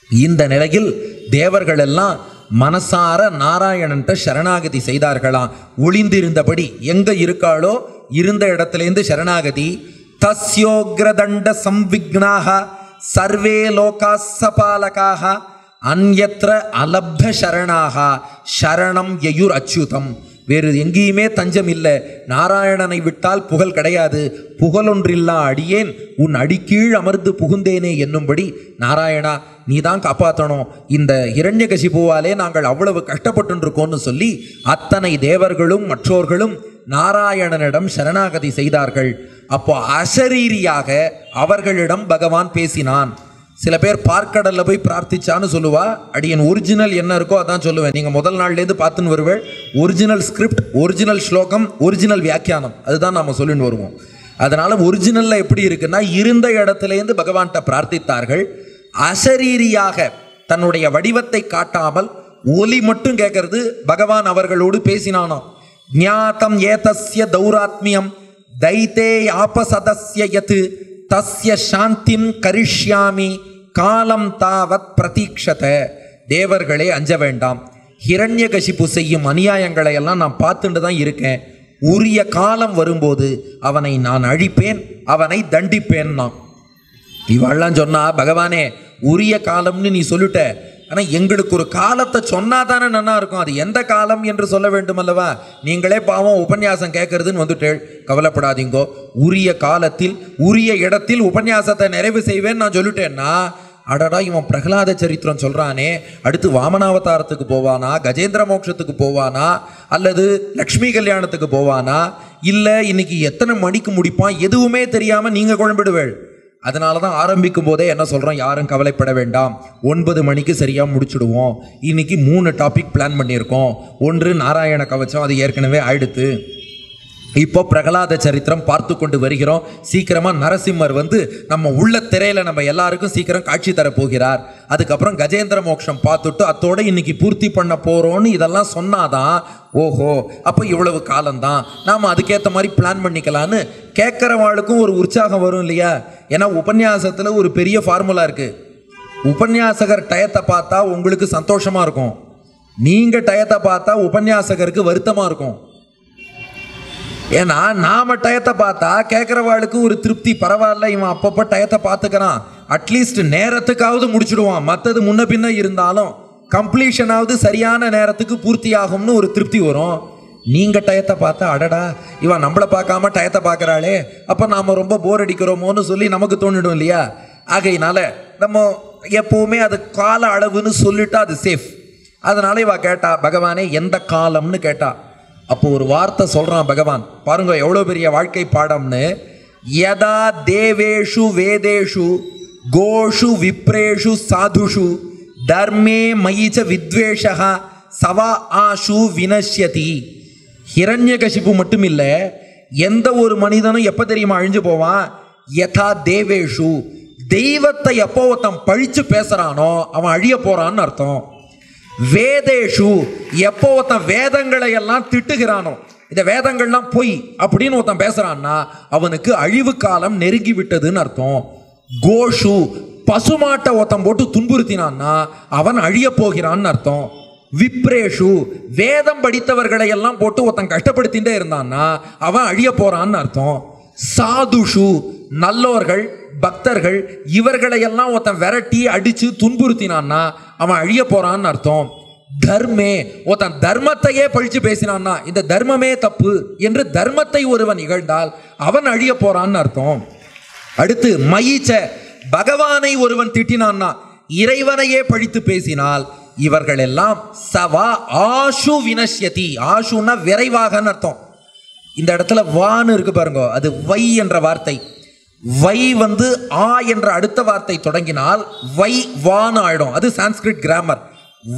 இந்த நிலையில் தேவர்கள் எல்லாம் மனசார நாராயணன்ட்ட சரணாகதி செய்தார்களாம். ஒளிந்திருந்தபடி எங்க இருக்காளோ இருந்த இடத்திலேருந்து சரணாகதி. தஸ்யோக்ரதண்ட சம்விக்னாக சர்வே லோகாசபாலகாக அந்யத்ர அலப்த சரணாக. சரணம் யயுர் அச்சுதம். வேறு எங்கேயுமே தஞ்சம் இல்லை. நாராயணனை விட்டால் புகழ் கிடையாது. புகழொன்றில்லா அடியேன். உன் அடிக்கீழ் அமர்ந்து புகுந்தேனே என்னும்படி. நாராயணா நீ தான் காப்பாற்றணும் இந்த இரண்யகசிபுவாலே நாங்கள் அவ்வளவு கஷ்டப்பட்டு இருக்கோம்னு சொல்லி அத்தனை தேவர்களும் மற்றோர்களும் நாராயணனிடம் சரணாகதி செய்தார்கள். அப்போ அசரீரியாக அவர்களிடம் பகவான் பேசினான். சில பேர் பார்க்கடலில் போய் பிரார்த்திச்சான்னு சொல்லுவா. அடியன் ஒரிஜினல் என்ன இருக்கோ அதான் சொல்லுவேன். நீங்கள் முதல் நாள்லேருந்து பார்த்துன்னு வருவேன் ஒரிஜினல் ஸ்கிரிப்ட் ஒரிஜினல் ஸ்லோகம் ஒரிஜினல் வியாக்கியானம். அதுதான் நாம் சொல்லின்னு வருவோம். அதனால் ஒரிஜினலில் எப்படி இருக்குன்னா இருந்த இடத்துலேருந்து பகவான்கிட்ட பிரார்த்தித்தார்கள். அசரீரியாக தன்னுடைய வடிவத்தை காட்டாமல் ஒலி மட்டும் கேட்கறது பகவான் அவர்களோடு பேசினானாம். ஞாத்தம் ஏதஸ்ய தௌராத்மியம் தைத்தே ஆபசதஸ்ய யத்து. தஸ்ய சாந்திம் கரிஷ்யாமி காலம் தாவத் பிரதீக்ஷத தேவர்களே அஞ்ச வேண்டாம் ஹிரண்யகசிப்பு செய்யும் அநியாயங்களை எல்லாம் நான் பார்த்துட்டு தான் இருக்கேன். உரிய காலம் வரும்போது அவனை நான் அழிப்பேன் அவனை தண்டிப்பேன் நான். இவெல்லாம் சொன்னா பகவானே உரிய காலம்னு நீ சொல்லிட்ட ஆனால் எங்களுக்கு ஒரு காலத்தை சொன்னா தானே நல்லா இருக்கும். அது எந்த காலம் என்று சொல்ல வேண்டும் அல்லவா நீங்களே பாவம் உபன்யாசம் கேட்கறதுன்னு வந்துட்டேள் கவலைப்படாதீங்கோ. உரிய காலத்தில் உரிய இடத்தில் உபன்யாசத்தை நிறைவு செய்வேன்னு நான் சொல்லிட்டேன்னா அடடா இவன் பிரகலாத சரித்திரம் சொல்கிறானே அடுத்து வாமனாவதாரத்துக்கு போவானா கஜேந்திர மோட்சத்துக்கு போவானா அல்லது லக்ஷ்மி கல்யாணத்துக்கு போவானா? இல்லை இன்னைக்கு எத்தனை மணிக்கு முடிப்பான் எதுவுமே தெரியாமல் நீங்கள் குழம்பிடுவேள் அதனால தான் ஆரம்பிக்கும் போதே என்ன சொல்கிறோம் யாரும் கவலைப்பட வேண்டாம். ஒன்பது மணிக்கு சரியாக முடிச்சுடுவோம். இன்னைக்கு மூணு டாபிக் பிளான் பண்ணியிருக்கோம். ஒன்று நாராயண கவச்சம் அது ஏற்கனவே ஆயிடுத்து. இப்போ பிரகலாத சரித்திரம் பார்த்து கொண்டு வருகிறோம். சீக்கிரமாக நரசிம்மர் வந்து நம்ம உள்ள திரையில் நம்ம எல்லாருக்கும் சீக்கிரம் காட்சி தரப்போகிறார் அதுக்கப்புறம் கஜேந்திர மோட்சம் பார்த்துட்டு அத்தோடு இன்னைக்கு பூர்த்தி பண்ண போகிறோன்னு இதெல்லாம் சொன்னாதான் ஓஹோ அப்போ இவ்வளவு காலம்தான். நாம் அதுக்கேற்ற மாதிரி பிளான் பண்ணிக்கலான்னு கேட்குறவாளுக்கும் ஒரு உற்சாகம் வரும் இல்லையா? ஏன்னா உபன்யாசத்தில் ஒரு பெரிய ஃபார்முலா இருக்குது உபன்யாசகர் டயத்தை பார்த்தா உங்களுக்கு சந்தோஷமாக இருக்கும். நீங்கள் டயத்தை பார்த்தா உபன்யாசகருக்கு வருத்தமாக இருக்கும். ஏன்னா நாம டயத்தை பார்த்தா கேட்குறவாளுக்கு ஒரு திருப்தி பரவாயில்ல இவன் அப்பப்போ டயத்தை பார்த்துக்கிறான். அட்லீஸ்ட் நேரத்துக்காவது முடிச்சுடுவான். மற்றது முன்ன பின்ன இருந்தாலும் கம்ப்ளீஷனாவது சரியான நேரத்துக்கு பூர்த்தி ஆகும்னு ஒரு திருப்தி வரும். நீங்கள் டயத்தை பார்த்தா அடடா இவன் நம்மளை பார்க்காம டயத்தை பார்க்குறாளே. அப்போ நாம் ரொம்ப போர் அடிக்கிறோமோன்னு சொல்லி நமக்கு தோணிடும் இல்லையா? ஆகையினால நம்ம எப்போவுமே அது கால அளவுன்னு சொல்லிட்டா அது சேஃப் அதனால இவ கேட்டா பகவானே எந்த காலம்னு கேட்டா அப்போ ஒரு வார்த்தை சொல்கிறான் பகவான். பாருங்க எவ்வளோ பெரிய வாழ்க்கை பாடம்னு. யதா தேவேஷு வேதேஷு கோஷு விப்ரேஷு சாதுஷு தர்மே மயிச்ச வித்வேஷா சவா ஆஷு வினஷ்யதி. ஹிரண்யகசிப்பு மட்டும் இல்லை எந்த ஒரு மனிதனும் எப்போ தெரியுமா அழிஞ்சு போவான்? யதா தேவேஷு. தெய்வத்தை எப்போ ஒருத்தன் பழிச்சு பேசுகிறானோ அவன் அழிய போகிறான்னு அர்த்தம். வேதேஷு எப்போ ஒருத்தன் வேதங்களை எல்லாம் திட்டுகிறானோ இந்த வேதங்கள்லாம் பொய் அப்படின்னு ஒருத்தன் பேசுறான்னா அவனுக்கு அழிவு காலம் நெருங்கி விட்டதுன்னு அர்த்தம். கோஷு பசுமாட்டை ஒருத்தன் போட்டு துன்புறுத்தினான்னா அவன் அழிய போகிறான்னு அர்த்தம். விப்ரேஷு வேதம் படித்தவர்களை எல்லாம் போட்டு ஒருத்தன் கஷ்டப்படுத்திட்டே இருந்தான்னா அவன் அழிய போறான்னு அர்த்தம். சாதுஷு நல்லோர்கள் பக்தர்கள் இவர்களையெல்லாம் ஒருத்தன் விரட்டி அடித்து துன்புறுத்தினான்னா அவன் அழிய போகிறான்னு அர்த்தம். தர்மே ஒருத்தன் தர்மத்தையே பழிச்சு பேசினான்னா இந்த தர்மமே தப்பு என்று தர்மத்தை ஒருவன் இகழ்ந்தால் அவன் அழிய போகிறான்னு அர்த்தம். அடுத்து மயிச்ச பகவானை ஒருவன் திட்டினான்னா இறைவனையே பழித்து பேசினால் இவர்கள் எல்லாம் சவா ஆஷு வினஷ்யதி. ஆஷுன்னா விரைவாகன்னு அர்த்தம். இந்த இடத்துல வான்னு இருக்கு பாருங்க அது வை என்ற வார்த்தை. வை வந்து ஆ என்ற அடுத்த வார்த்தை தொடங்கினால் வை வான்னு ஆயிடும். அது சான்ஸ்கிரிட் கிராமர்.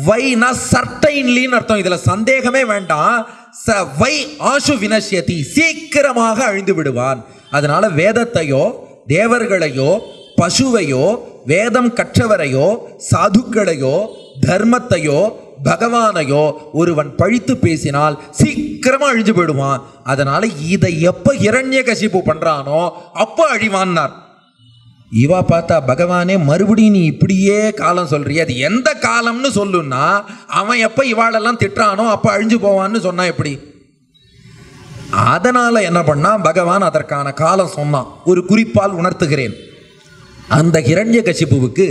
வைனா சர்டைன்லின்னு அர்த்தம். இதில் சந்தேகமே வேண்டாம். ச வை ஆஷு வினஷ்யதி. சீக்கிரமாக அழிந்து விடுவான். அதனால வேதத்தையோ தேவர்களையோ பசுவையோ வேதம் கற்றவரையோ சாதுக்களையோ தர்மத்தையோ பகவானையோ ஒருவன் பழித்து பேசினால் சீக்கிரமாக அழிஞ்சு போயிடுவான். அதனால் இதை எப்போ இரண்ய கசிப்பு பண்ணுறானோ அப்போ அழிவான்னார். இவா பார்த்தா பகவானே மறுபடியும் நீ இப்படியே காலம் சொல்றிய. அது எந்த காலம்னு சொல்லுன்னா அவன் எப்போ இவாளெல்லாம் திட்டுறானோ அப்போ அழிஞ்சு போவான்னு சொன்னா எப்படி? அதனால் என்ன பண்ணால் பகவான் அதற்கான காலம் சொன்னான். ஒரு குறிப்பால் உணர்த்துகிறேன். அந்த இரண்ய கசிப்புவுக்கு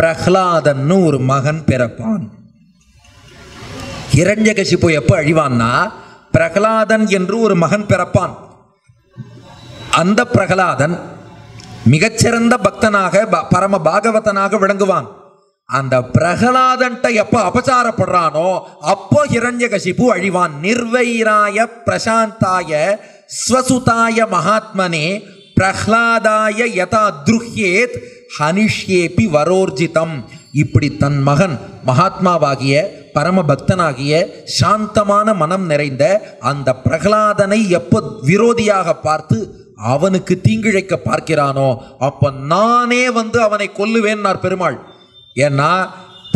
பிரஹ்லாதன்னு ஒரு மகன் பிறப்பான். ஹிரண்ய எப்போ அழிவான்னா பிரகலாதன் என்று ஒரு மகன் பிறப்பான். அந்த பிரகலாதன் மிகச்சிறந்த பக்தனாக ப- பரம பாகவதனாக விளங்குவான். அந்த பிரகலாதன்ட்ட எப்போ அபசாரப்படுறானோ அப்போ ஹிரண்யகசிபு அழிவான். நிர்வைராய பிரசாந்தாய ஸ்வசுதாய மகாத்மனே பிரஹ்லாதாய யதா துருஹ்யேத் ஹனிஷ்யேபி வரோர்ஜிதம். இப்படி தன் மகன் மகாத்மாவாகிய பரம பக்தனாகிய சாந்தமான மனம் நிறைந்த அந்த பிரகலாதனை எப்போ விரோதியாக பார்த்து அவனுக்கு தீங்கிழைக்க பார்க்கிறானோ அப்ப நானே வந்து அவனை கொல்லுவேன்னார் பெருமாள். ஏன்னா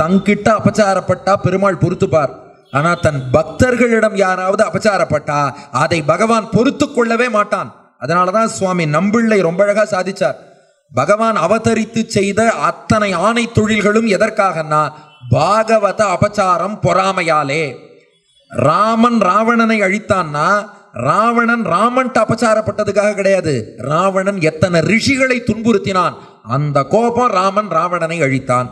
தங்கிட்ட அபச்சாரப்பட்டா பெருமாள் பொறுத்துப்பார். ஆனா தன் பக்தர்களிடம் யாராவது அபச்சாரப்பட்டா அதை பகவான் பொறுத்து கொள்ளவே மாட்டான். அதனாலதான் சுவாமி நம்பிள்ளை ரொம்ப அழகா சாதிச்சார். பகவான் அவதரித்து செய்த அத்தனை ஆணை தொழில்களும் எதற்காகன்னா பாகவத அபச்சாரம் பொறாமையாலே. ராமன் ராவணனை அழித்தான்னா ராவணன் ராமன்ட்ட அபச்சாரப்பட்டதுக்காக கிடையாது. ராவணன் எத்தனை ரிஷிகளை துன்புறுத்தினான். அந்த கோபம் ராமன் ராவணனை அழித்தான்.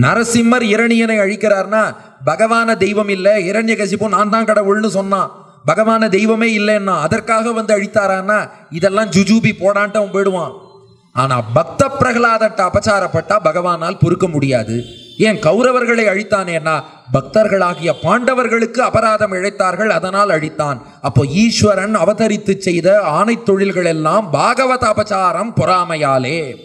நரசிம்மர் இரணியனை அழிக்கிறார்னா பகவான தெய்வம் இல்லை இரண்ய இரண்யகசிப்பு நான் தான் கடவுள்னு சொன்னான் பகவான தெய்வமே இல்லைன்னா அதற்காக வந்து அழித்தாரான்னா இதெல்லாம் ஜுஜூபி போடான்ட்டு அவன் போயிடுவான். ஆனா பக்த பிரகலாதட்ட அபச்சாரப்பட்டா பகவானால் பொறுக்க முடியாது. ஏன் கௌரவர்களை அழித்தானேன்னா பக்தர்களாகிய பாண்டவர்களுக்கு அபராதம் இழைத்தார்கள் அதனால் அழித்தான். அப்போ ஈஸ்வரன் அவதரித்து செய்த ஆணை தொழில்கள் எல்லாம் பாகவத அபச்சாரம் பொறாமையாலே.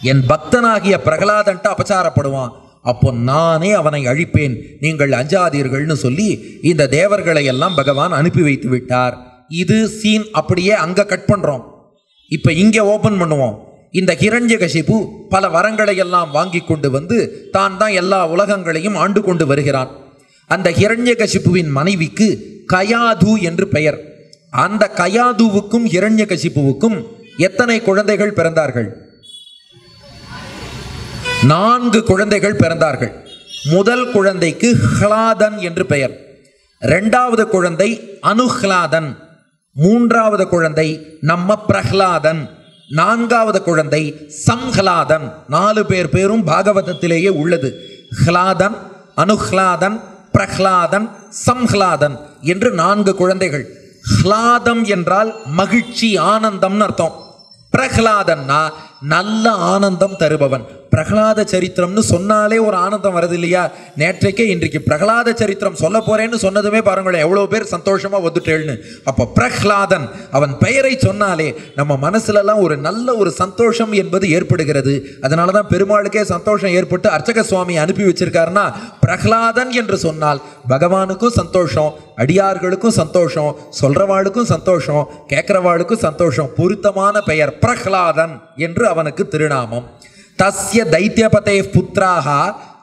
என் பக்தனாகிய பிரகலாதன்ட்டு அபச்சாரப்படுவான். அப்போ நானே அவனை அழிப்பேன் நீங்கள் அஞ்சாதீர்கள்னு சொல்லி இந்த தேவர்களை எல்லாம் பகவான் அனுப்பி வைத்து விட்டார். இது சீன் அப்படியே அங்கே கட் பண்ணுறோம் இப்போ இங்கே ஓப்பன் பண்ணுவோம். இந்த ஹிரண்யகசிபு பல வரங்களை எல்லாம் வாங்கி கொண்டு வந்து தான் தான் எல்லா உலகங்களையும் ஆண்டு கொண்டு வருகிறான். அந்த ஹிரண்யகசிபுவின் மனைவிக்கு கயாது என்று பெயர். அந்த கயாதுவுக்கும் ஹிரண்யகசிபுவுக்கும் எத்தனை குழந்தைகள் பிறந்தார்கள்? நான்கு குழந்தைகள் பிறந்தார்கள். முதல் குழந்தைக்கு ஹ்லாதன் என்று பெயர். இரண்டாவது குழந்தை அனுஹ்லாதன். மூன்றாவது குழந்தை நம்ம பிரஹ்லாதன். நான்காவது குழந்தை சம்ஹ்லாதன். நாலு பேர் பேரும் பாகவதத்திலேயே உள்ளது. ஹ்லாதன் அனுஹ்லாதன் பிரஹ்லாதன் சம்ஹ்லாதன் என்று நான்கு குழந்தைகள். ஹ்லாதம் என்றால் மகிழ்ச்சி ஆனந்தம்னு அர்த்தம். பிரஹ்லாதன்னா நல்ல ஆனந்தம் தருபவன். பிரகலாத சரித்திரம்னு சொன்னாலே ஒரு ஆனந்தம் வருது இல்லையா? நேற்றைக்கே இன்றைக்கு பிரகலாத சரித்திரம் சொல்ல போறேன்னு சொன்னதுமே பாருங்களேன் எவ்வளோ பேர் சந்தோஷமா வந்துட்டேள்னு அப்போ பிரஹ்லாதன் அவன் பெயரை சொன்னாலே நம்ம மனசுலலாம் ஒரு நல்ல ஒரு சந்தோஷம் என்பது ஏற்படுகிறது. அதனால தான் பெருமாளுக்கே சந்தோஷம் ஏற்பட்டு அர்ச்சக சுவாமி அனுப்பி வச்சிருக்காருன்னா பிரகலாதன் என்று சொன்னால் பகவானுக்கும் சந்தோஷம் அடியார்களுக்கும் சந்தோஷம் சொல்றவாளுக்கும் சந்தோஷம் கேட்கிறவாளுக்கும் சந்தோஷம் பொருத்தமான பெயர் பிரஹ்லாதன் என்று அவனுக்கு திருநாமம். தஸ்ய தைத்தியபதே புத்திராக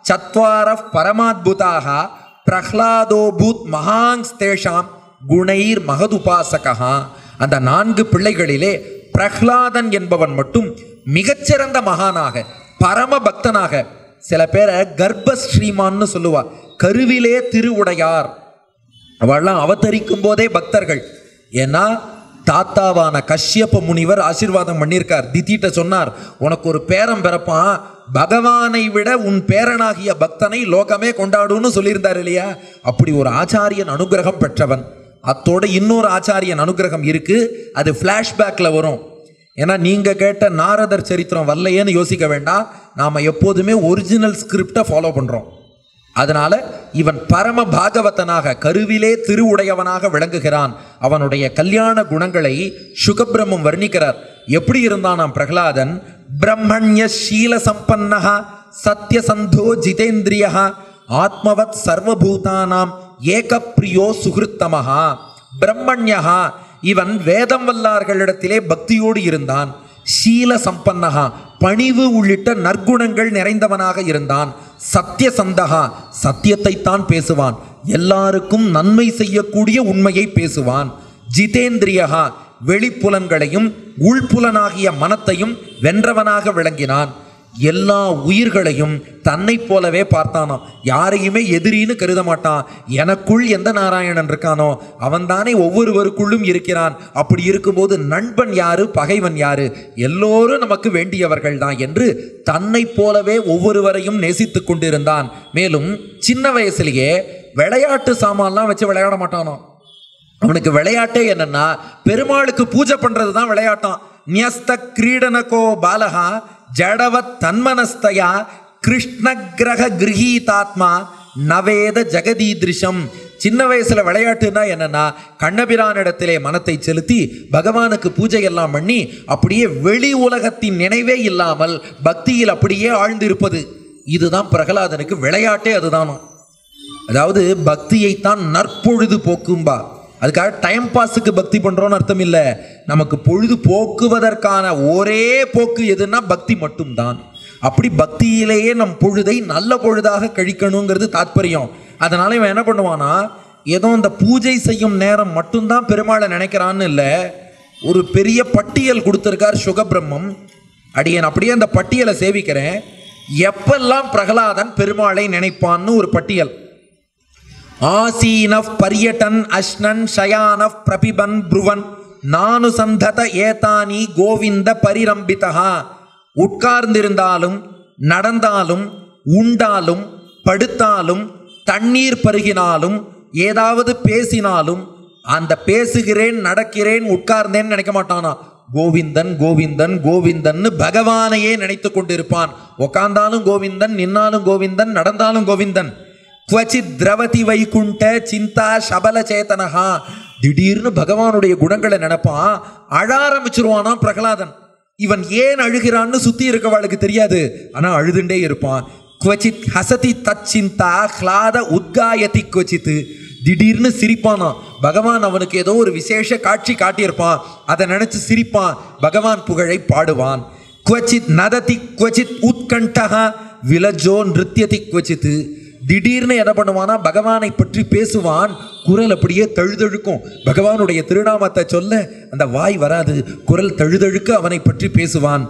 சத்வார பரமாத்புதாக பிரஹ்லாதோ பூத் மகாங்ஸ்தேஷாம் குணைர் மகதுபாசகா அந்த நான்கு பிள்ளைகளிலே பிரஹ்லாதன் என்பவன் மட்டும் மிகச்சிறந்த மகானாக பரம பக்தனாக சில பேரை கர்ப்ப ஸ்ரீமான்னு சொல்லுவா. கருவிலே திருவுடையார். அவெல்லாம் அவதரிக்கும் போதே பக்தர்கள். ஏன்னா தாத்தாவான கஷ்யப்ப முனிவர் ஆசீர்வாதம் பண்ணியிருக்கார். தித்திட்ட சொன்னார் உனக்கு ஒரு பேரம் பிறப்பான் பகவானை விட உன் பேரனாகிய பக்தனை லோகமே கொண்டாடுன்னு சொல்லியிருந்தார் இல்லையா? அப்படி ஒரு ஆச்சாரியன் அனுகிரகம் பெற்றவன். அத்தோட இன்னொரு ஆச்சாரியன் அனுகிரகம் இருக்கு. அது ஃப்ளாஷ்பேக்கில் வரும். ஏன்னா நீங்கள் கேட்ட நாரதர் சரித்திரம் வரலையேன்னு யோசிக்க வேண்டாம். நாம் எப்போதுமே ஒரிஜினல் ஸ்கிரிப்டை ஃபாலோ பண்ணுறோம் அதனால இவன் பரம பாகவதனாக கருவிலே திருவுடையவனாக விளங்குகிறான். அவனுடைய கல்யாண குணங்களை சுகபிரம்மம் வர்ணிக்கிறார். எப்படி இருந்தானாம் பிரகலாதன்? பிரம்மண்ய சீல சம்பன்னஹா சத்யசந்தோ ஜிதேந்திரியா ஆத்மவத் சர்வபூதானாம் ஏகப்பிரியோ சுகிருத்தமஹா. பிரம்மண்யஹா இவன் வேதம் வல்லார்களிடத்திலே பக்தியோடு இருந்தான். சீல சம்பன்னகா பணிவு உள்ளிட்ட நற்குணங்கள் நிறைந்தவனாக இருந்தான். சத்தியசந்தகா சத்தியத்தைத்தான் பேசுவான். எல்லாருக்கும் நன்மை செய்யக்கூடிய உண்மையை பேசுவான். ஜிதேந்திரியகா வெளிப்புலன்களையும் உள்புலனாகிய மனத்தையும் வென்றவனாக விளங்கினான். எல்லா உயிர்களையும் தன்னை போலவே பார்த்தானாம் யாரையுமே எதிரின்னு கருத மாட்டான். எனக்குள் எந்த நாராயணன் இருக்கானோ? அவன்தானே ஒவ்வொருவருக்குள்ளும் இருக்கிறான். அப்படி இருக்கும்போது நண்பன் யாரு? பகைவன் யாரு? எல்லோரும் நமக்கு வேண்டியவர்கள் தான் என்று தன்னை போலவே ஒவ்வொருவரையும் நேசித்து கொண்டிருந்தான். மேலும் சின்ன வயசுலேயே விளையாட்டு சாமான்லாம் வச்சு விளையாட மாட்டானோ? அவனுக்கு விளையாட்டே என்னன்னா பெருமாளுக்கு பூஜை பண்றது தான் விளையாட்டான் நியஸ்த கிரீடனகோ பாலகா ஜடவத் தன்மனஸ்தயா கிருஷ்ண கிரக கிரகீதாத்மா நவேத ஜெகதீதிருஷம். சின்ன வயசுல விளையாட்டுன்னா என்னன்னா கண்ணபிரானிடத்திலே மனத்தை செலுத்தி பகவானுக்கு பூஜை எல்லாம் பண்ணி அப்படியே வெளி உலகத்தின் நினைவே இல்லாமல் பக்தியில் அப்படியே ஆழ்ந்திருப்பது. இதுதான் பிரகலாதனுக்கு விளையாட்டே அதுதானோ. அதாவது பக்தியைத்தான் நற்பொழுது போக்கும்பா அதுக்காக டைம் பாஸுக்கு பக்தி பண்ணுறோன்னு அர்த்தம் இல்லை. நமக்கு பொழுது போக்குவதற்கான ஒரே போக்கு எதுன்னா பக்தி மட்டும்தான். அப்படி பக்தியிலேயே நம் பொழுதை நல்ல பொழுதாக கழிக்கணுங்கிறது தாத்பரியம். அதனால் இவன் என்ன பண்ணுவான்னா ஏதோ இந்த பூஜை செய்யும் நேரம் மட்டும்தான் பெருமாளை நினைக்கிறான்னு இல்லை. ஒரு பெரிய பட்டியல் கொடுத்துருக்கார் சுகபிரம்மம். அடியன் அப்படியே அந்த பட்டியலை சேவிக்கிறேன். எப்பெல்லாம் பிரகலாதன் பெருமாளை நினைப்பான்னு ஒரு பட்டியல். ஆசீனஃப் பரியட்டன் அஷ்ணன் ஷயானஃப் பிரபிபன் புருவன் நானுசந்தத ஏதானி கோவிந்த பரிரம்பிதா உட்கார்ந்திருந்தாலும் நடந்தாலும் உண்டாலும் படுத்தாலும் தண்ணீர் பருகினாலும் ஏதாவது பேசினாலும் அந்த பேசுகிறேன் நடக்கிறேன் உட்கார்ந்தேன்னு நினைக்க மாட்டானா. கோவிந்தன் கோவிந்தன் கோவிந்தன்னு பகவானையே நினைத்து கொண்டிருப்பான். உட்கார்ந்தாலும் கோவிந்தன் நின்னாலும் கோவிந்தன் நடந்தாலும் கோவிந்தன். குவச்சித் திரவதி வைகுண்ட சிந்தா சபல சேத்தனஹா திடீர்னு பகவானுடைய குணங்களை நினைப்பான் அழ ஆரம்பிச்சிருவானா பிரகலாதன். இவன் ஏன் அழுகிறான்னு சுத்தி இருக்கவாளுக்கு தெரியாது ஆனா அழுதுண்டே இருப்பான். குவச்சித் ஹசதி தச்சிந்தா ஹ்லாத உத்காயதி குவச்சித்து திடீர்னு சிரிப்பானா. பகவான் அவனுக்கு ஏதோ ஒரு விசேஷ காட்சி காட்டியிருப்பான். அதை நினைச்சு சிரிப்பான். பகவான் புகழை பாடுவான். குவச்சித் நததி குவச்சித் உத்கண்டகா விலஜோ நிருத்தியதி குவச்சித்து திடீர்னு என்ன பண்ணுவானா பகவானை பற்றி பேசுவான். குரல் அப்படியே தழுதழுக்கும். பகவானுடைய திருநாமத்தை சொல்ல அந்த வாய் வராது. குரல் தழுதழுக்க அவனை பற்றி பேசுவான்.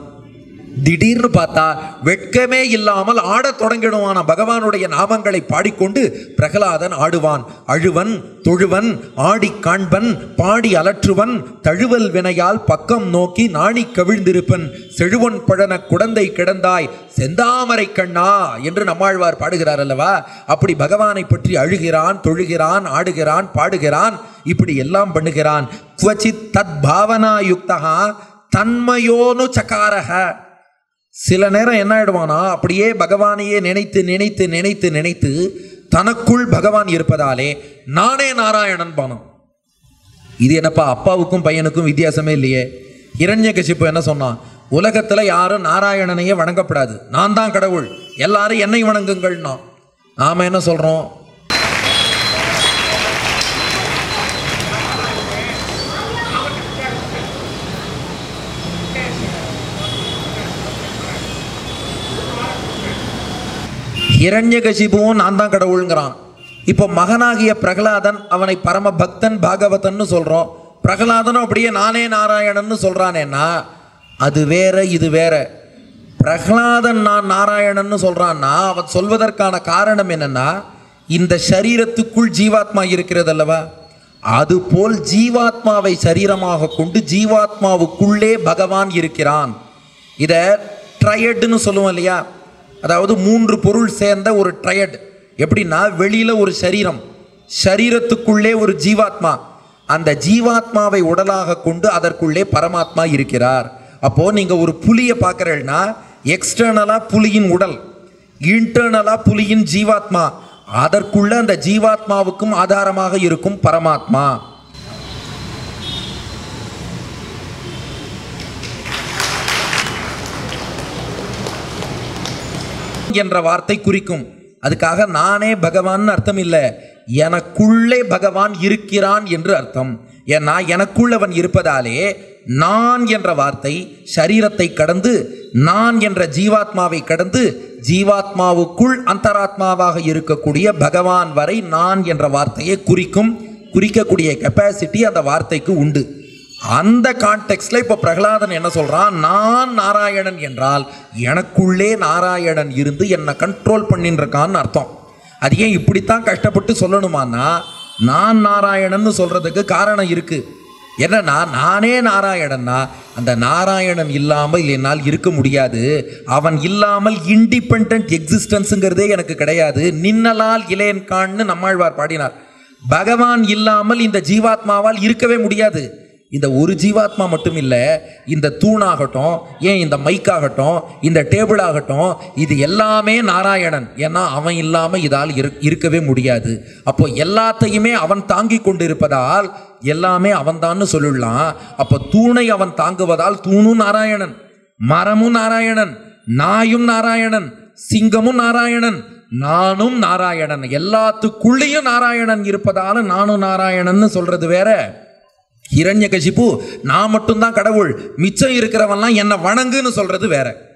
திடீர்னு பார்த்தா வெட்கமே இல்லாமல் ஆடத் தொடங்கிடுவான. பகவானுடைய நாமங்களை பாடிக்கொண்டு பிரகலாதன் ஆடுவான். அழுவன் தொழுவன் ஆடி காண்பன் பாடி அலற்றுவன் தழுவல் வினையால் பக்கம் நோக்கி நாணி கவிழ்ந்திருப்பன். செழுவன் பழன குடந்தை கிடந்தாய் செந்தாமரை கண்ணா என்று நம்மாழ்வார் பாடுகிறார் அல்லவா? அப்படி பகவானை பற்றி அழுகிறான் தொழுகிறான் ஆடுகிறான் பாடுகிறான் இப்படி எல்லாம் பண்ணுகிறான். குவச்சித் தத் பாவனா யுக்தகா தன்மயோனு சகாரக சில நேரம் என்ன ஆயிடுவானா அப்படியே பகவானையே நினைத்து நினைத்து நினைத்து நினைத்து தனக்குள் பகவான் இருப்பதாலே நானே நாராயணன் பானம் இது என்னப்பா அப்பாவுக்கும் பையனுக்கும் வித்தியாசமே இல்லையே. இரண்யகசிப்பு என்ன சொன்னான் உலகத்தில் யாரும் நாராயணனையே வணங்கப்படாது. நான் தான் கடவுள் எல்லாரும் என்னை வணங்குங்கள்னா. நாம் என்ன சொல்கிறோம் ஹிரண்யகசிபுவும் நான் தான் கடவுளுங்கிறான். இப்போ மகனாகிய பிரகலாதன் அவனை பரம பக்தன் பாகவதன்னு சொல்கிறோம் பிரகலாதனும் அப்படியே நானே நாராயணன்னு சொல்கிறானேன்னா அது வேற இது வேற. பிரகலாதன் நான் நாராயணன்னு சொல்கிறான்னா அவன் சொல்வதற்கான காரணம் என்னன்னா இந்த சரீரத்துக்குள் ஜீவாத்மா இருக்கிறது அல்லவா அதுபோல் ஜீவாத்மாவை சரீரமாக கொண்டு ஜீவாத்மாவுக்குள்ளே பகவான் இருக்கிறான். இதை ட்ரையட்னு சொல்லுவோம் இல்லையா? அதாவது மூன்று பொருள் சேர்ந்த ஒரு ட்ரையட் எப்படின்னா வெளியில் ஒரு சரீரம் சரீரத்துக்குள்ளே ஒரு ஜீவாத்மா. அந்த ஜீவாத்மாவை உடலாக கொண்டு அதற்குள்ளே பரமாத்மா இருக்கிறார். அப்போது நீங்கள் ஒரு புலியை பார்க்கறேன்னா எக்ஸ்டர்னலாக புலியின் உடல் இன்டர்னலாக புலியின் ஜீவாத்மா. அதற்குள்ள அந்த ஜீவாத்மாவுக்கும் ஆதாரமாக இருக்கும் பரமாத்மா. என்ற வார்த்தை குறிக்கும். அதுக்காக நானே பகவான் அர்த்தம் இல்லை எனக்குள்ளே பகவான் இருக்கிறான் என்று அர்த்தம். ஏன்னா எனக்குள் அவன் இருப்பதாலே நான் என்ற வார்த்தை சரீரத்தை கடந்து நான் என்ற ஜீவாத்மாவை கடந்து ஜீவாத்மாவுக்குள் அந்தராத்மாவாக இருக்கக்கூடிய பகவான் வரை நான் என்ற வார்த்தையை குறிக்கும் குறிக்கக்கூடிய கெப்பாசிட்டி அந்த வார்த்தைக்கு உண்டு. அந்த கான்டெக்ட்ல இப்போ பிரகலாதன் என்ன சொல்றான்? நான் நாராயணன் என்றால் எனக்குள்ளே நாராயணன் இருந்து என்னை கண்ட்ரோல் பண்ணின்ருக்கான்னு அர்த்தம். அது ஏன் இப்படித்தான் கஷ்டப்பட்டு சொல்லணுமான்னா நான் நாராயணன்னு சொல்றதுக்கு காரணம் இருக்கு. என்னன்னா நானே நாராயணன்னா அந்த நாராயணன் இல்லாமல் என்னால் இருக்க முடியாது. அவன் இல்லாமல் இண்டிபெண்ட் எக்ஸிஸ்டன்ஸுங்கிறதே எனக்கு கிடையாது. நின்னலால் இளையன் கான்னு நம்மாழ்வார் பாடினார். பகவான் இல்லாமல் இந்த ஜீவாத்மாவால் இருக்கவே முடியாது. இந்த ஒரு ஜீவாத்மா மட்டும் இல்லை இந்த தூணாகட்டும் ஏன் இந்த மைக்காகட்டும் இந்த டேபிள் ஆகட்டும் இது எல்லாமே நாராயணன். ஏன்னா அவன் இல்லாமல் இதால் இரு இருக்கவே முடியாது. அப்போ எல்லாத்தையுமே அவன் தாங்கி கொண்டு இருப்பதால் எல்லாமே அவன்தான்னு சொல்லிடலாம் அப்போ தூணை அவன் தாங்குவதால் தூணும் நாராயணன் மரமும் நாராயணன் நாயும் நாராயணன் சிங்கமும் நாராயணன் நானும் நாராயணன். எல்லாத்துக்குள்ளேயும் நாராயணன் இருப்பதால நானும் நாராயணன்னு சொல்றது வேற. ஹிரண்யகசிப்பு நான் மட்டும்தான் கடவுள் மிச்சம் இருக்கிறவன்லாம் என்னை வணங்குன்னு சொல்றது வேற.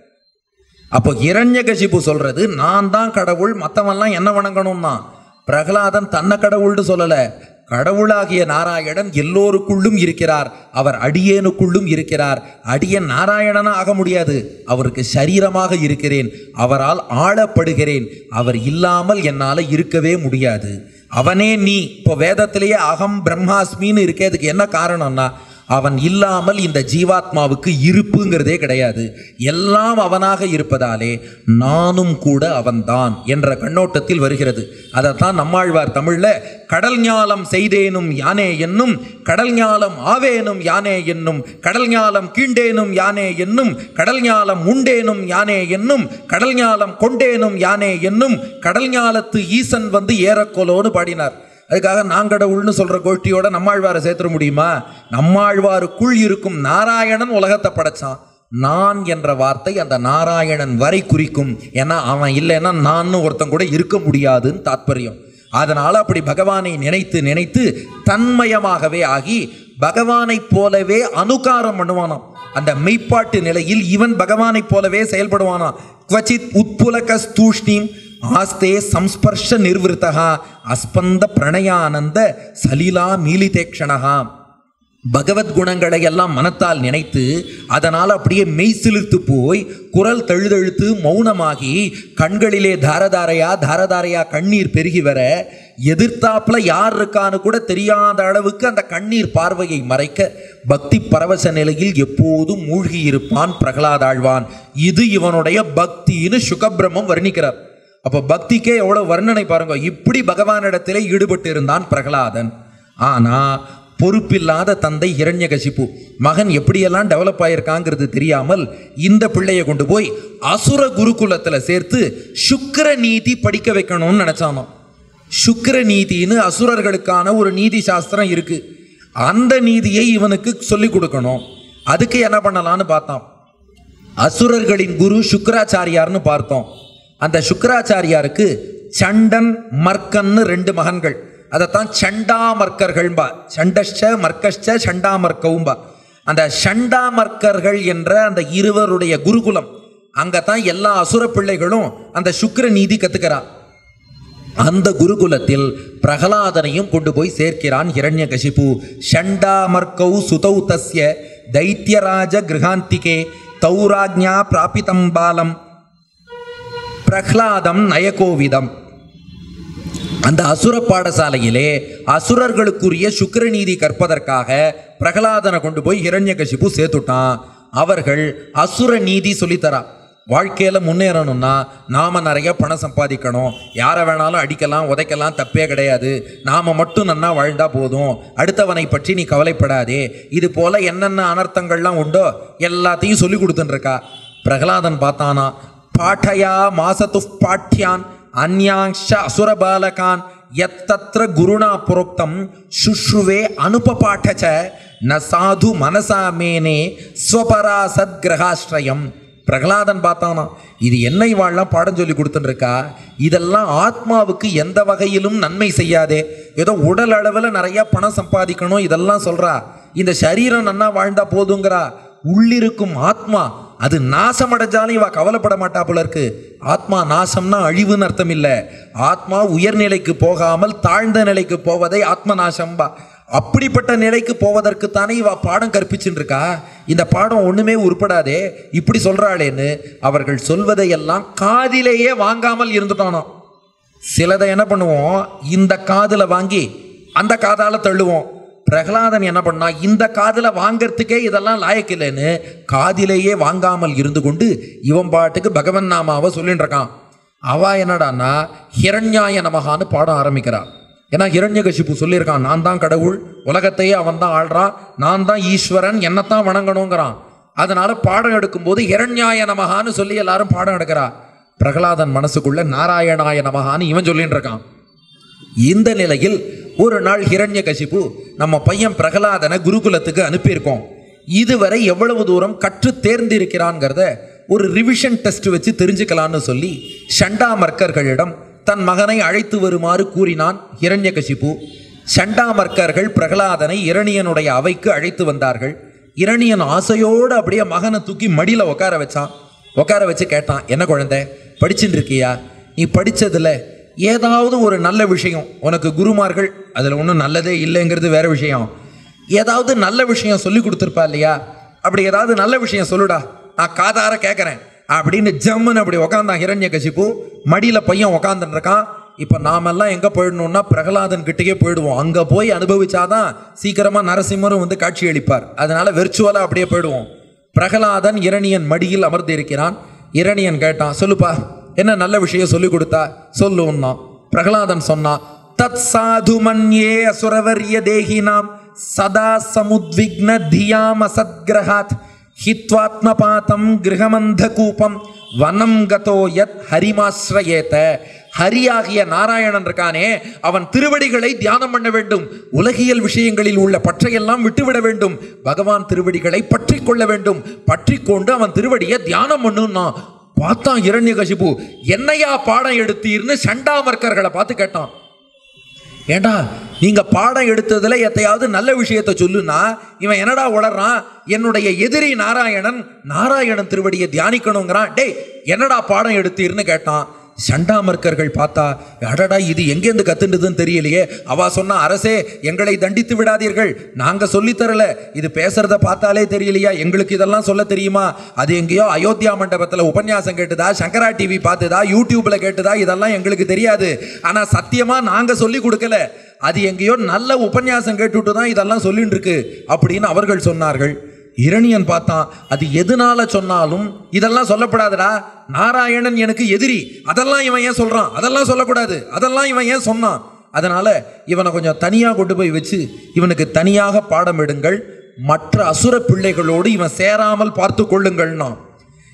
அப்போ ஹிரண்யகசிப்பு சொல்றது நான் தான் கடவுள் மற்றவன்லாம் என்ன வணங்கணும்னா பிரகலாதன் தன்னை கடவுள்னு சொல்லலை. கடவுளாகிய நாராயணன் எல்லோருக்குள்ளும் இருக்கிறார். அவர் அடியேனுக்குள்ளும் இருக்கிறார். அடியன் நாராயணனா ஆக முடியாது. அவருக்கு சரீரமாக இருக்கிறேன். அவரால் ஆளப்படுகிறேன். அவர் இல்லாமல் என்னால் இருக்கவே முடியாது. அவனே நீ. இப்போ வேதத்திலேயே அகம் பிரம்மாஸ்மின்னு இருக்கே அதுக்கு என்ன காரணம்னா அவன் இல்லாமல் இந்த ஜீவாத்மாவுக்கு இருப்புங்கிறதே கிடையாது. எல்லாம் அவனாக இருப்பதாலே நானும் கூட அவன்தான் என்ற கண்ணோட்டத்தில் வருகிறது. அதைத்தான் நம்மாழ்வார் தமிழில் கடல் ஞாலம் செய்தேனும் யானே என்னும் கடல் ஞாலம் ஆவேனும் யானே என்னும் கடல் ஞாலம் கீண்டேனும் யானே என்னும் கடல் ஞாலம் உண்டேனும் யானே என்னும் கடல் ஞாலம் கொண்டேனும் யானே என்னும் கடல் ஞாலத்து ஈசன் வந்து ஏறக்கொலோன்னு பாடினார். அதுக்காக நாங்கடவுள்னு சொல்கிற கோஷ்டியோட நம்மாழ்வாரை சேர்த்துட முடியுமா? நம்மாழ்வாருக்குள் இருக்கும் நாராயணன் உலகத்தை படைச்சான். நான் என்ற வார்த்தை அந்த நாராயணன் வரை குறிக்கும். ஏன்னா அவன் இல்லைன்னா நான் ஒருத்தன் கூட இருக்க முடியாதுன்னு தாத்பரியம். அதனால் அப்படி பகவானை நினைத்து நினைத்து தன்மயமாகவே ஆகி பகவானைப் போலவே அனுகாரம் பண்ணுவானாம். அந்த மெய்ப்பாட்டு நிலையில் இவன் பகவானைப் போலவே செயல்படுவானாம். குவச்சித் உட்புலக ஸ்தூஷ்ணீம் ஆஸ்தே சம்ஸ்பர்ஷ நிர்வൃத்தா அஸ்பந்த பிரணயானந்த சலீலா மீலிதேக்ஷணகா பகவத் குணங்களை எல்லாம் மனத்தால் நினைத்து அதனால் அப்படியே மெய் சிலிர்த்து போய் குரல் தழுதழுத்து மௌனமாகி கண்களிலே தாரதாரையா தாரதாரையா கண்ணீர் பெருகி வர எதிர்த்தாப்புல யார் இருக்கான்னு கூட தெரியாத அளவுக்கு அந்த கண்ணீர் பார்வையை மறைக்க பக்தி பரவச நிலையில் எப்போதும் மூழ்கி இருப்பான் பிரகலாதாழ்வான். இது இவனுடைய பக்தின்னு சுகபிரமம் வர்ணிக்கிறார். அப்போ பக்திக்கே எவ்வளோ வர்ணனை பாருங்க. இப்படி பகவானிடத்திலே ஈடுபட்டு இருந்தான் பிரகலாதன். ஆனால் பொறுப்பில்லாத தந்தை இரண்யகசிப்பு மகன் எப்படியெல்லாம் டெவலப் ஆயிருக்காங்கிறது தெரியாமல் இந்த பிள்ளையை கொண்டு போய் அசுர குருகுலத்தில் சேர்த்து சுக்கர நீதி படிக்க வைக்கணும்னு நினச்சானோ சுக்கர நீதின்னு அசுரர்களுக்கான ஒரு நீதி சாஸ்திரம் இருக்கு. அந்த நீதியை இவனுக்கு சொல்லி கொடுக்கணும். அதுக்கு என்ன பண்ணலான்னு பார்த்தான். அசுரர்களின் குரு சுக்கராச்சாரியார்னு பார்த்தோம். அந்த சுக்கராச்சாரியாருக்கு சண்டன் மர்க்கன்னு ரெண்டு மகன்கள். அதைத்தான் சண்டாமர்க்கர்கள்பா சண்டஷ்ட மர்க்கஷ்ட சண்டாமர்க்கவும்பா. அந்த சண்டாமர்க்கர்கள் என்ற அந்த இருவருடைய குருகுலம் அங்கே தான் எல்லா அசுர பிள்ளைகளும் அந்த சுக்கர நீதி கற்றுக்கிறார் அந்த குருகுலத்தில் பிரகலாதனையும் கொண்டு போய் சேர்க்கிறான் ஹிரண்யகசிபு. ஷண்டாமர்கௌ சுதௌ தஸ்ய தைத்தியராஜ கிரகாந்திகே தௌராஜ்ஞா பிராபிதம் பாலம். பிரஹ்லாதம் நயகோவிதம். அந்த அசுர பாடசாலையிலே அசுரர்களுக்குரிய சுக்கரநீதி கற்பதற்காக பிரகலாதனை கொண்டு போய் ஹிரண்யகசிபு சேர்த்துட்டான். அவர்கள் அசுர நீதி சொல்லித்தரா. வாழ்க்கையில் முன்னேறணும்னா நாம் நிறைய பணம் சம்பாதிக்கணும். யாரை வேணாலும் அடிக்கலாம் உதைக்கலாம் தப்பே கிடையாது. நாம் மட்டும் நன்னா வாழ்ந்தால் போதும். அடுத்தவனை பற்றி நீ கவலைப்படாதே. இது போல் என்னென்ன அனர்த்தங்கள்லாம் உண்டோ எல்லாத்தையும் சொல்லி கொடுத்துன்னு இருக்கா. பிரகலாதன் பார்த்தானா பாட்டயா மாசத்து பாட்டியான் அந்யாங்ஷ அசுரபாலகான் எத்தத்திர குருணா புரோக்தம் சுஷ்ருவே அனுபபாட்டச்ச ந சாது மனசா மேனே ஸ்வபரா சத்கிரகாஸ்ரயம் பிரகலாதன் பார்த்தானா இது என்னை வாழலாம் பாடம் சொல்லி கொடுத்துட்டு இருக்கா இதெல்லாம் ஆத்மாவுக்கு எந்த வகையிலும் நன்மை செய்யாதே. ஏதோ உடல் அளவில் நிறையா பணம் சம்பாதிக்கணும் இதெல்லாம் சொல்கிறா இந்த சரீரம் நன்னா வாழ்ந்தா போதுங்கிறா. உள்ளிருக்கும் ஆத்மா அது நாசமடைஞ்சாலும் இவ கவலைப்பட மாட்டா போல இருக்கு. ஆத்மா நாசம்னா அழிவுன்னு அர்த்தம் இல்லை. ஆத்மா உயர்நிலைக்கு போகாமல் தாழ்ந்த நிலைக்கு போவதை ஆத்ம நாசம்பா அப்படிப்பட்ட நிலைக்கு போவதற்கு தானே இவ பாடம் கற்பிச்சுட்டு இருக்கா இந்த பாடம் ஒன்றுமே உருப்படாதே. இப்படி சொல்கிறாளேன்னு அவர்கள் சொல்வதையெல்லாம் காதிலேயே வாங்காமல் இருந்துட்டானோ. சிலதை என்ன பண்ணுவோம்? இந்த காதில் வாங்கி அந்த காதால் தள்ளுவோம். பிரகலாதன் என்ன பண்ணா இந்த காதில் வாங்கறதுக்கே இதெல்லாம் லாயக்கில்லைன்னு காதிலேயே வாங்காமல் இருந்து கொண்டு இவன் பாட்டுக்கு பகவன் நாமாவை சொல்லிட்டு இருக்கான். அவ என்னடான்னா ஹிரண்யாய நமகான்னு பாடம் ஆரம்பிக்கிறான் ஏன்னா ஹிரண்யகசிப்பு சொல்லியிருக்கான் நான் தான் கடவுள் உலகத்தையே அவன் தான் ஆள்றான் நான் தான் ஈஸ்வரன் என்னத்தான் வணங்கணுங்கிறான். அதனால பாடம் எடுக்கும்போது ஹிரண்யாய நமகான்னு சொல்லி எல்லாரும் பாடம் எடுக்கிறா. பிரகலாதன் மனசுக்குள்ள நாராயணாய நமகான்னு இவன் சொல்லிட்டு இருக்கான். இந்த நிலையில் ஒரு நாள் ஹிரண்யகசிப்பு நம்ம பையன் பிரகலாதனை குருகுலத்துக்கு அனுப்பியிருக்கோம். இதுவரை எவ்வளவு தூரம் கற்று தேர்ந்திருக்கிறான்ங்கிறத ஒரு ரிவிஷன் டெஸ்ட் வச்சு தெரிஞ்சுக்கலான்னு சொல்லி ஷண்டாமர்க்கர்களிடம் தன் மகனை அழைத்து வருமாறு கூறினான் ஹிரண்யகசிப்பு ஷண்டாமர்க்கர்கள் பிரகலாதனை இரணியனுடைய அவைக்கு அழைத்து வந்தார்கள். இரணியன் ஆசையோடு அப்படியே மகனை தூக்கி மடியில் உட்கார வச்சான். உட்கார வச்சு கேட்டான் என்ன குழந்தை? படிச்சுட்டு இருக்கியா? நீ படித்ததில் ஏதாவது ஒரு நல்ல விஷயம் உனக்கு குருமார்கள் அதில் ஒன்றும் நல்லதே இல்லைங்கிறது வேறு விஷயம். ஏதாவது நல்ல விஷயம் சொல்லி கொடுத்துருப்பா இல்லையா? அப்படி ஏதாவது நல்ல விஷயம் சொல்லுடா நான் காதார கேட்குறேன் அப்படின்னு ஜம்முன்னு அப்படி உக்காந்தான் ஹிரண்ய கசிப்பு மடியில் பையன் உக்காந்துருக்கான் இருக்கான். இப்போ நாமெல்லாம் எங்கே போயிடணும்னா பிரகலாதன் கிட்டேயே போயிடுவோம். அங்கே போய் அனுபவிச்சாதான் சீக்கிரமாக நரசிம்மரும் வந்து காட்சி அளிப்பார். அதனால வெர்ச்சுவலாக அப்படியே போயிடுவோம். பிரகலாதன் இரணியன் மடியில் அமர்ந்து இருக்கிறான் இரணியன் கேட்டான் சொல்லுப்பா. என்ன நல்ல விஷயம் சொல்லி கொடுத்தா? சொல்லுன்னா பிரகலாதன் சொன்னான் தத் சாது மன்யே அசுரவர்ய தேகினாம் சதா சமுத்விக்ன தியாம் அசத்கிரகாத் ஹித்வாத்மபாதம் கிரகமந்த கூப்பம் வனம் கதோ யத் ஹரிமாஸ்ரயேத. ஹரியாகிய நாராயணன் இருக்கானே அவன் திருவடிகளை தியானம் பண்ண வேண்டும். உலகியல் விஷயங்களில் உள்ள பற்றையெல்லாம் விட்டுவிட வேண்டும். பகவான் திருவடிகளை பற்றி கொள்ள வேண்டும். பற்றி கொண்டு அவன் திருவடியை தியானம் பண்ணுன்னா பார்த்தான் இரண்யகசிபு என்னையா பாடம் எடுத்தீர்னு சண்டாமர்க்கர்களை பார்த்து கேட்டான். ஏண்டா நீங்க பாடம் எடுத்ததுல எத்தையாவது நல்ல விஷயத்தை சொல்லுனா இவன் என்னடா உளறான்? என்னுடைய எதிரி நாராயணன் நாராயணன் திருவடியை தியானிக்கணுங்கிறான். டேய் என்னடா பாடம் எடுத்தீர்னு கேட்டான். சண்டாமர்க்கர்கள் பார்த்தா அடடா இது எங்கேருந்து கத்துண்டதுன்னு தெரியலையே. அவா சொன்னா அரசே எங்களை தண்டித்து விடாதீர்கள். நாங்கள் சொல்லித்தரல இது பேசுறத பார்த்தாலே தெரியலையா? எங்களுக்கு இதெல்லாம் சொல்ல தெரியுமா? அது எங்கேயோ அயோத்தியா மண்டபத்தில் உபன்யாசம் கேட்டுதா சங்கரா டிவி பார்த்துதா யூடியூப்ல கேட்டுதா இதெல்லாம் எங்களுக்கு தெரியாது. ஆனால் சத்தியமா நாங்கள் சொல்லி கொடுக்கல. அது எங்கேயோ நல்ல உபன்யாசம் கேட்டுட்டு தான் இதெல்லாம் சொல்லிட்டு இருக்கு அப்படின்னு அவர்கள் சொன்னார்கள். இரணியன் பார்த்தான் அது எதனால சொன்னாலும் இதெல்லாம் சொல்லப்படாதுடா. நாராயணன் எனக்கு எதிரி. அதெல்லாம் இவன் ஏன் சொல்கிறான் அதெல்லாம் சொல்லக்கூடாது. அதெல்லாம் இவன் ஏன் சொன்னான்? அதனால் இவனை கொஞ்சம் தனியாக கொண்டு போய் வச்சு இவனுக்கு தனியாக பாடம் எடுங்கள். மற்ற அசுர பிள்ளைகளோடு இவன் சேராமல் பார்த்து கொள்ளுங்கள்னா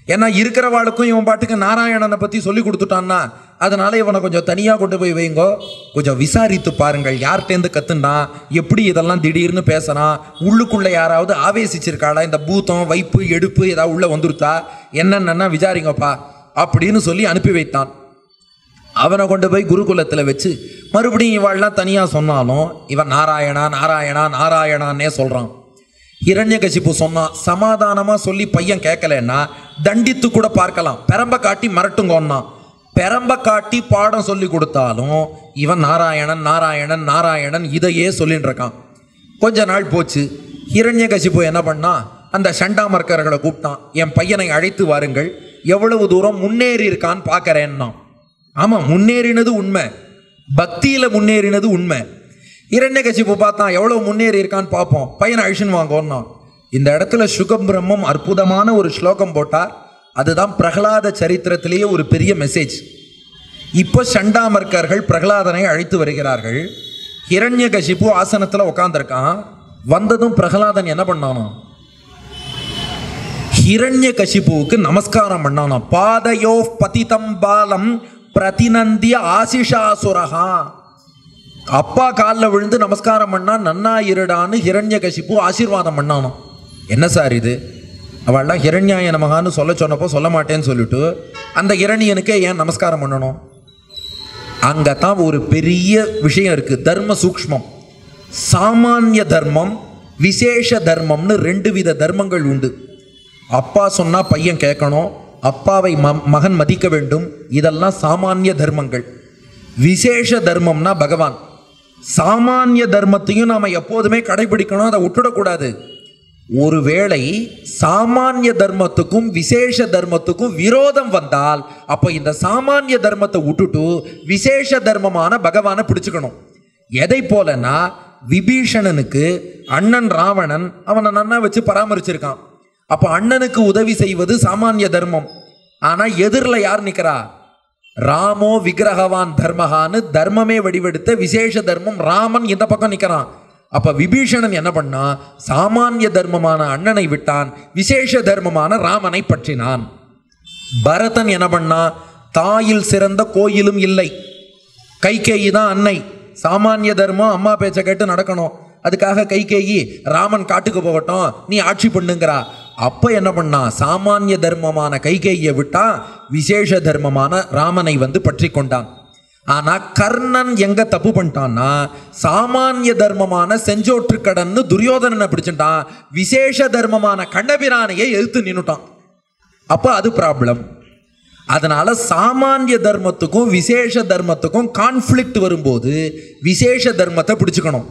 ஏன்னா இருக்கிறவாளுக்கும் இவன் பாட்டுக்கு நாராயணனை பற்றி சொல்லி கொடுத்துட்டான்னா அதனால் இவனை கொஞ்சம் தனியாக கொண்டு போய் வைங்கோ. கொஞ்சம் விசாரித்து பாருங்கள் யார்கிட்டேருந்து கத்துனா எப்படி இதெல்லாம் திடீர்னு பேசினா உள்ளுக்குள்ளே யாராவது ஆவேசிச்சிருக்காளா? இந்த பூத்தம் வைப்பு எடுப்பு ஏதாவது உள்ளே வந்துருத்தா? என்னென்னா விசாரிங்கப்பா அப்படின்னு சொல்லி அனுப்பி வைத்தான். அவனை கொண்டு போய் குருகுலத்தில் வச்சு மறுபடியும் இவாள்லாம் தனியாக சொன்னாலும் இவன் நாராயணா நாராயணா நாராயணான்னே சொல்கிறான் இரண்யகசிப்பு சொன்னான் சமாதானமாக சொல்லி பையன் கேட்கலன்னா தண்டித்து கூட பார்க்கலாம். பெரம்ப காட்டி மிரட்டுங்கோன்னா பெரம்ப காட்டி பாடம் சொல்லி கொடுத்தாலும் இவன் நாராயணன் நாராயணன் நாராயணன் இதையே சொல்லிட்டு இருக்கான். கொஞ்ச நாள் போச்சு. ஹிரண்யகசிப்பு என்ன பண்ணா? அந்த சண்டாமர்க்கர்களை கூப்பிட்டான். என் பையனை அழைத்து வாருங்கள். எவ்வளவு தூரம் முன்னேறி இருக்கான்னு பார்க்கறேன்னா ஆமாம் முன்னேறினது உண்மை. பக்தியில் முன்னேறினது உண்மை. இரண்யகசிப்பு பார்த்தான் எவ்வளோ முன்னேறி இருக்கான்னு பார்ப்போம். பையனை அழிச்சுன்னு வாங்கோன்னா இந்த இடத்துல சுகம் பிரம்மம் அற்புதமான ஒரு ஸ்லோகம் போட்டார். அதுதான் பிரகலாத சரித்திரத்திலேயே ஒரு பெரிய மெசேஜ் இப்போ சண்டாமர்க்கர்கள் பிரகலாதனை அழைத்து வருகிறார்கள். ஹிரண்யகசிப்பு ஆசனத்தில் உட்காந்துருக்கான் வந்ததும் பிரகலாதன் என்ன பண்ணானோ? ஹிரண்ய கசிப்புவுக்கு நமஸ்காரம் பண்ணானா? பாதையோ பதிதம் பாலம் பிரதிநந்திய ஆசிஷாசுரகா அப்பா காலில் விழுந்து நமஸ்காரம் பண்ணா நன்னா இருடான்னு ஹிரண்ய கசிப்பு ஆசீர்வாதம் பண்ணானோ? என்ன சார் இது? அவள்லாம் ஹிரண்யாய நமகான்னு சொல்ல சொன்னப்போ சொல்ல மாட்டேன்னு சொல்லிட்டு அந்த இரணியனுக்கே ஏன் நமஸ்காரம் பண்ணணும்? அங்கே தான் ஒரு பெரிய விஷயம் இருக்குது தர்ம சூக்ஷ்மம். சாமானிய தர்மம் விசேஷ தர்மம்னு ரெண்டு வித தர்மங்கள் உண்டு. அப்பா சொன்னால் பையன் கேட்கணும். அப்பாவை ம மகன் மதிக்க வேண்டும். இதெல்லாம் சாமானிய தர்மங்கள். விசேஷ தர்மம்னா பகவான். சாமானிய தர்மத்தையும் நாம் எப்போதுமே கடைபிடிக்கணும். அதை விட்டுடக்கூடாது. ஒருவேளை சாமானிய தர்மத்துக்கும் விசேஷ தர்மத்துக்கும் விரோதம் வந்தால் அப்போ இந்த சாமானிய தர்மத்தை விட்டுட்டு விசேஷ தர்மமான பகவானை பிடிச்சுக்கணும். எதை போலன்னா விபீஷணனுக்கு அண்ணன் ராவணன் அவனை நன்னா வச்சு பராமரிச்சிருக்கான். அப்போ அண்ணனுக்கு உதவி செய்வது சாமானிய தர்மம். ஆனால் எதிரில் யார் நிற்கிறா ராமோ விக்கிரகவான் தர்மகான்னு தர்மமே வடிவெடுத்த விசேஷ தர்மம் ராமன் இந்த பக்கம் நிற்கிறான் அப்போ விபீஷணன் என்ன பண்ணான் சாமானிய தர்மமான அண்ணனை விட்டான் விசேஷ தர்மமான ராமனை பற்றினான். பரதன் என்ன பண்ணான் தாயில் சிறந்த கோயிலும் இல்லை. கைகேயி தான் அன்னை. சாமானிய தர்மம் அம்மா பேச்சை கேட்டு நடக்கணும். அதுக்காக கைகேயி ராமன் காட்டுக்கு போகட்டும் நீ ஆட்சி பண்ணுங்கிறா. அப்போ என்ன பண்ணான் சாமானிய தர்மமான கைகேயை விட்டான் விசேஷ தர்மமான ராமனை வந்து பற்றி கொண்டான். ஆனால் கர்ணன் எங்கே தப்பு பண்ணிட்டான்னா சாமானிய தர்மமான செஞ்சோற்று கடன்னு துரியோதனனை பிடிச்சிட்டான் விசேஷ தர்மமான கண்டபிரானையை எழுத்து நின்றுட்டான் அப்போ அது ப்ராப்ளம் அதனால் சாமானிய தர்மத்துக்கும் விசேஷ தர்மத்துக்கும் கான்ஃப்ளிக்ட் வரும்போது விசேஷ தர்மத்தை பிடிச்சிக்கணும்.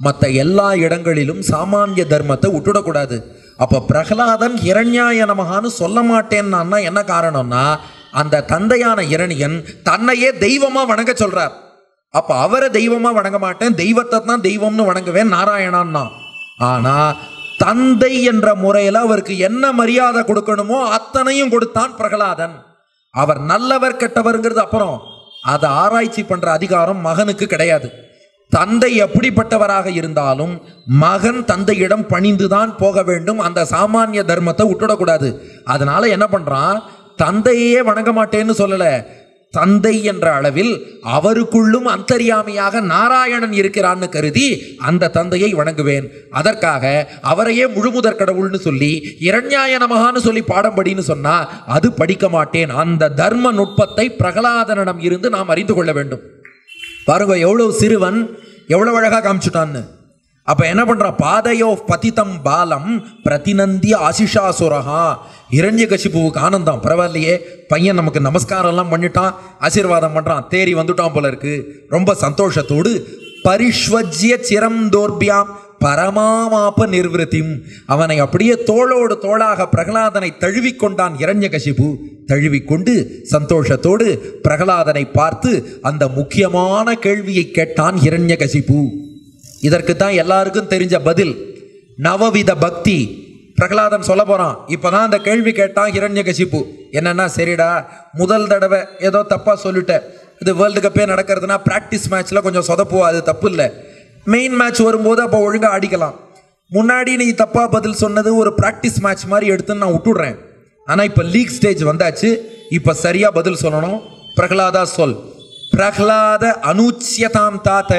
மற்ற எல்லா இடங்களிலும் சாமானிய தர்மத்தை விட்டுடக்கூடாது. அப்போ பிரகலாதன் இரண்யாயனமகான்னு சொல்ல மாட்டேன்னான்னா என்ன காரணம்னா அந்த தந்தையான இரணியன் தன்னையே தெய்வமாக வணங்க சொல்கிறார் அப்போ அவரை தெய்வமாக வணங்க மாட்டேன் தெய்வத்தை தான் தெய்வம்னு வணங்குவேன் நாராயணான்னா. ஆனால் தந்தை என்ற முறையில் அவருக்கு என்ன மரியாதை கொடுக்கணுமோ அத்தனையும் கொடுத்தான் பிரகலாதன். அவர் நல்லவர் கெட்டவருங்கிறது அப்புறம் அதை ஆராய்ச்சி பண்ணுற அதிகாரம் மகனுக்கு கிடையாது. தந்தை எப்படிப்பட்டவராக இருந்தாலும் மகன் தந்தையிடம் பணிந்துதான் போக வேண்டும் அந்த சாமானிய தர்மத்தை விட்டுடக்கூடாது. அதனால என்ன பண்ணுறான் தந்தையே வணங்க மாட்டேன்னு சொல்லலை. தந்தை என்ற அளவில் அவருக்குள்ளும் அந்தரியாமையாக நாராயணன் இருக்கிறான்னு கருதி அந்த தந்தையை வணங்குவேன். அதற்காக அவரையே முழுமுதற் கடவுள்னு சொல்லி இரண்யாய நமகான்னு சொல்லி பாடம்படின்னு சொன்னால் அது படிக்க மாட்டேன். அந்த தர்ம நுட்பத்தை பிரகலாதனிடம் இருந்து நாம் அறிந்து கொள்ள வேண்டும். பாருங்க எவ்வளவு சிறுவன் எவ்வளவு அழகாக காமிச்சுட்டான்னு. அப்போ என்ன பண்ணுறான் பாதையோ பதித்தம் பாலம் பிரதிநந்தி ஆசிஷா சுரகா இரண்ய கசிப்புவுக்கு ஆனந்தம் பரவாயில்லையே. பையன் நமக்கு நமஸ்காரம்லாம் பண்ணிட்டான். ஆசீர்வாதம் பண்ணுறான் தேறி வந்துட்டான் போல இருக்கு. ரொம்ப சந்தோஷத்தோடு பரிஷ்வஜ்ய சிரம் தோர்பியாம் பரமாமாப்ப நிர்வத்தியும் அவனை அப்படியே தோளோடு தோளாக பிரகலாதனை தழுவிக்கொண்டான் இரண்யகசிபு. தழுவிக்கொண்டு சந்தோஷத்தோடு பிரகலாதனை பார்த்து அந்த முக்கியமான கேள்வியை கேட்டான் இரண்யகசிபு. இதற்கு தான் எல்லாருக்கும் தெரிஞ்ச பதில். நவவித பக்தி. பிரகலாதன் சொல்ல போகிறான் இப்போ தான் அந்த கேள்வி கேட்டான் ஹிரண்யகசிப்பு. என்னென்னா சரிடா முதல் தடவை ஏதோ தப்பாக சொல்லிட்டேன் இது வேர்ல்டு கப்பே நடக்கிறதுனா ப்ராக்டிஸ் மேட்ச்சில் கொஞ்சம் சொதப்புவா அது தப்பு இல்லை. மெயின் மேட்ச் வரும்போது அப்போ ஒழுங்கா அடிக்கலாம். முன்னாடி நீ தப்பா பதில் சொன்னது ஒரு ப்ராக்டிஸ் மேட்ச் மாதிரி எடுத்துன்னு நான் விட்டுடுறேன். ஆனா இப்போ லீக் ஸ்டேஜ் வந்தாச்சு. இப்போ சரியா பதில் சொல்லணும். பிரகலாதா சொல். பிரகலாத அனுச்சியதாம் தாத்த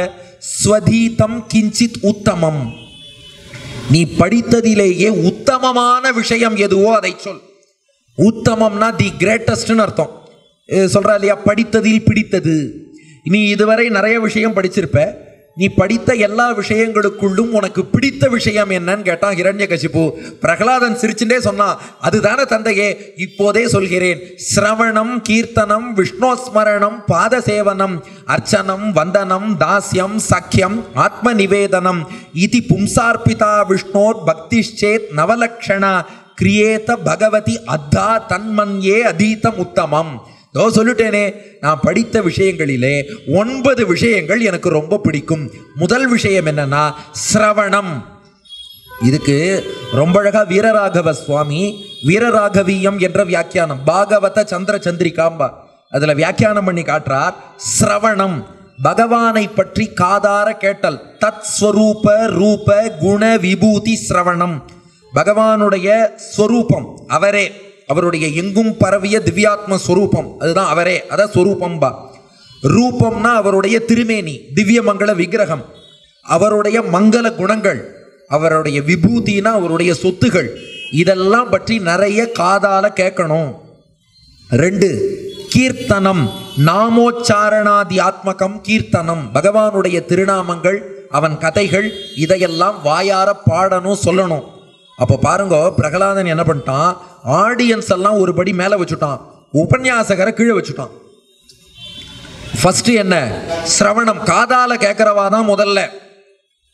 ஸ்வதீதம் கிஞ்சித் உத்தமம். நீ படித்ததிலேயே உத்தமமான விஷயம் எதுவோ அதை சொல். உத்தமம்னா தி கிரேட்டஸ்ட்னு அர்த்தம். சொல்கிறா இல்லையா? படித்ததில் பிடித்தது. நீ இதுவரை நிறைய விஷயம் படிச்சிருப்ப. நீ படித்த எல்லா விஷயங்களுக்குள்ளும் உனக்கு பிடித்த விஷயம் என்னன்னு கேட்டான் ஹிரண்யகசிபு பிரகலாதன் சிரிச்சுட்டே சொன்னான் அதுதானே தந்தையே இப்போதே சொல்கிறேன். சிரவணம் கீர்த்தனம் விஷ்ணோஸ்மரணம் பாத சேவனம் அர்ச்சனம் வந்தனம் தாஸ்யம் சக்கியம் ஆத்ம நிவேதனம் இது பும்சார்பிதா விஷ்ணோர் பக்திஷ்சேத் நவலக்ஷணா கிரியேத பகவதி அத்தா தன்மன்யே அதீதம் உத்தமம். தோ சொல்லிட்டேனே நான் படித்த விஷயங்களிலே ஒன்பது விஷயங்கள் எனக்கு ரொம்ப பிடிக்கும். முதல் விஷயம் என்னன்னா சிரவணம். இதுக்கு ரொம்ப அழகா வீரராகவ சுவாமி வீரராகவியம் என்ற வியாக்கியானம் பாகவத சந்திர சந்திரிகாம்பா. அதுல வியாக்கியானம் பண்ணி காட்டுறார் சிரவணம். பகவானை பற்றி காதார கேட்டல் தத் ஸ்வரூப ரூப குண விபூதி சிரவணம். பகவானுடைய ஸ்வரூபம் அவரே. அவருடைய எங்கும் பரவிய திவ்யாத்ம ஸ்வரூபம் அதுதான் அவரே. அதான் ஸ்வரூபம்பா ரூபம்னா அவருடைய திருமேனி திவ்ய மங்கள விக்கிரகம். அவருடைய மங்கள குணங்கள் அவருடைய விபூதினா அவருடைய சொத்துகள். இதெல்லாம் பற்றி நிறைய காதால கேட்கணும் ரெண்டு கீர்த்தனம். நாமோச்சாரணாதி ஆத்மகம் கீர்த்தனம். பகவானுடைய திருநாமங்கள் அவன் கதைகள் இதையெல்லாம் வாயார பாடணும் சொல்லணும். அப்போ பாருங்க பிரகலாதன் என்ன பண்ணிட்டான்? ஆடியன்ஸ் எல்லாம் ஒரு படி மேலே வச்சுட்டான். உபன்யாசகரை கீழே வச்சுட்டான். ஃபர்ஸ்ட் என்ன? சிரவணம். காதால கேட்குறவா தான் முதல்ல.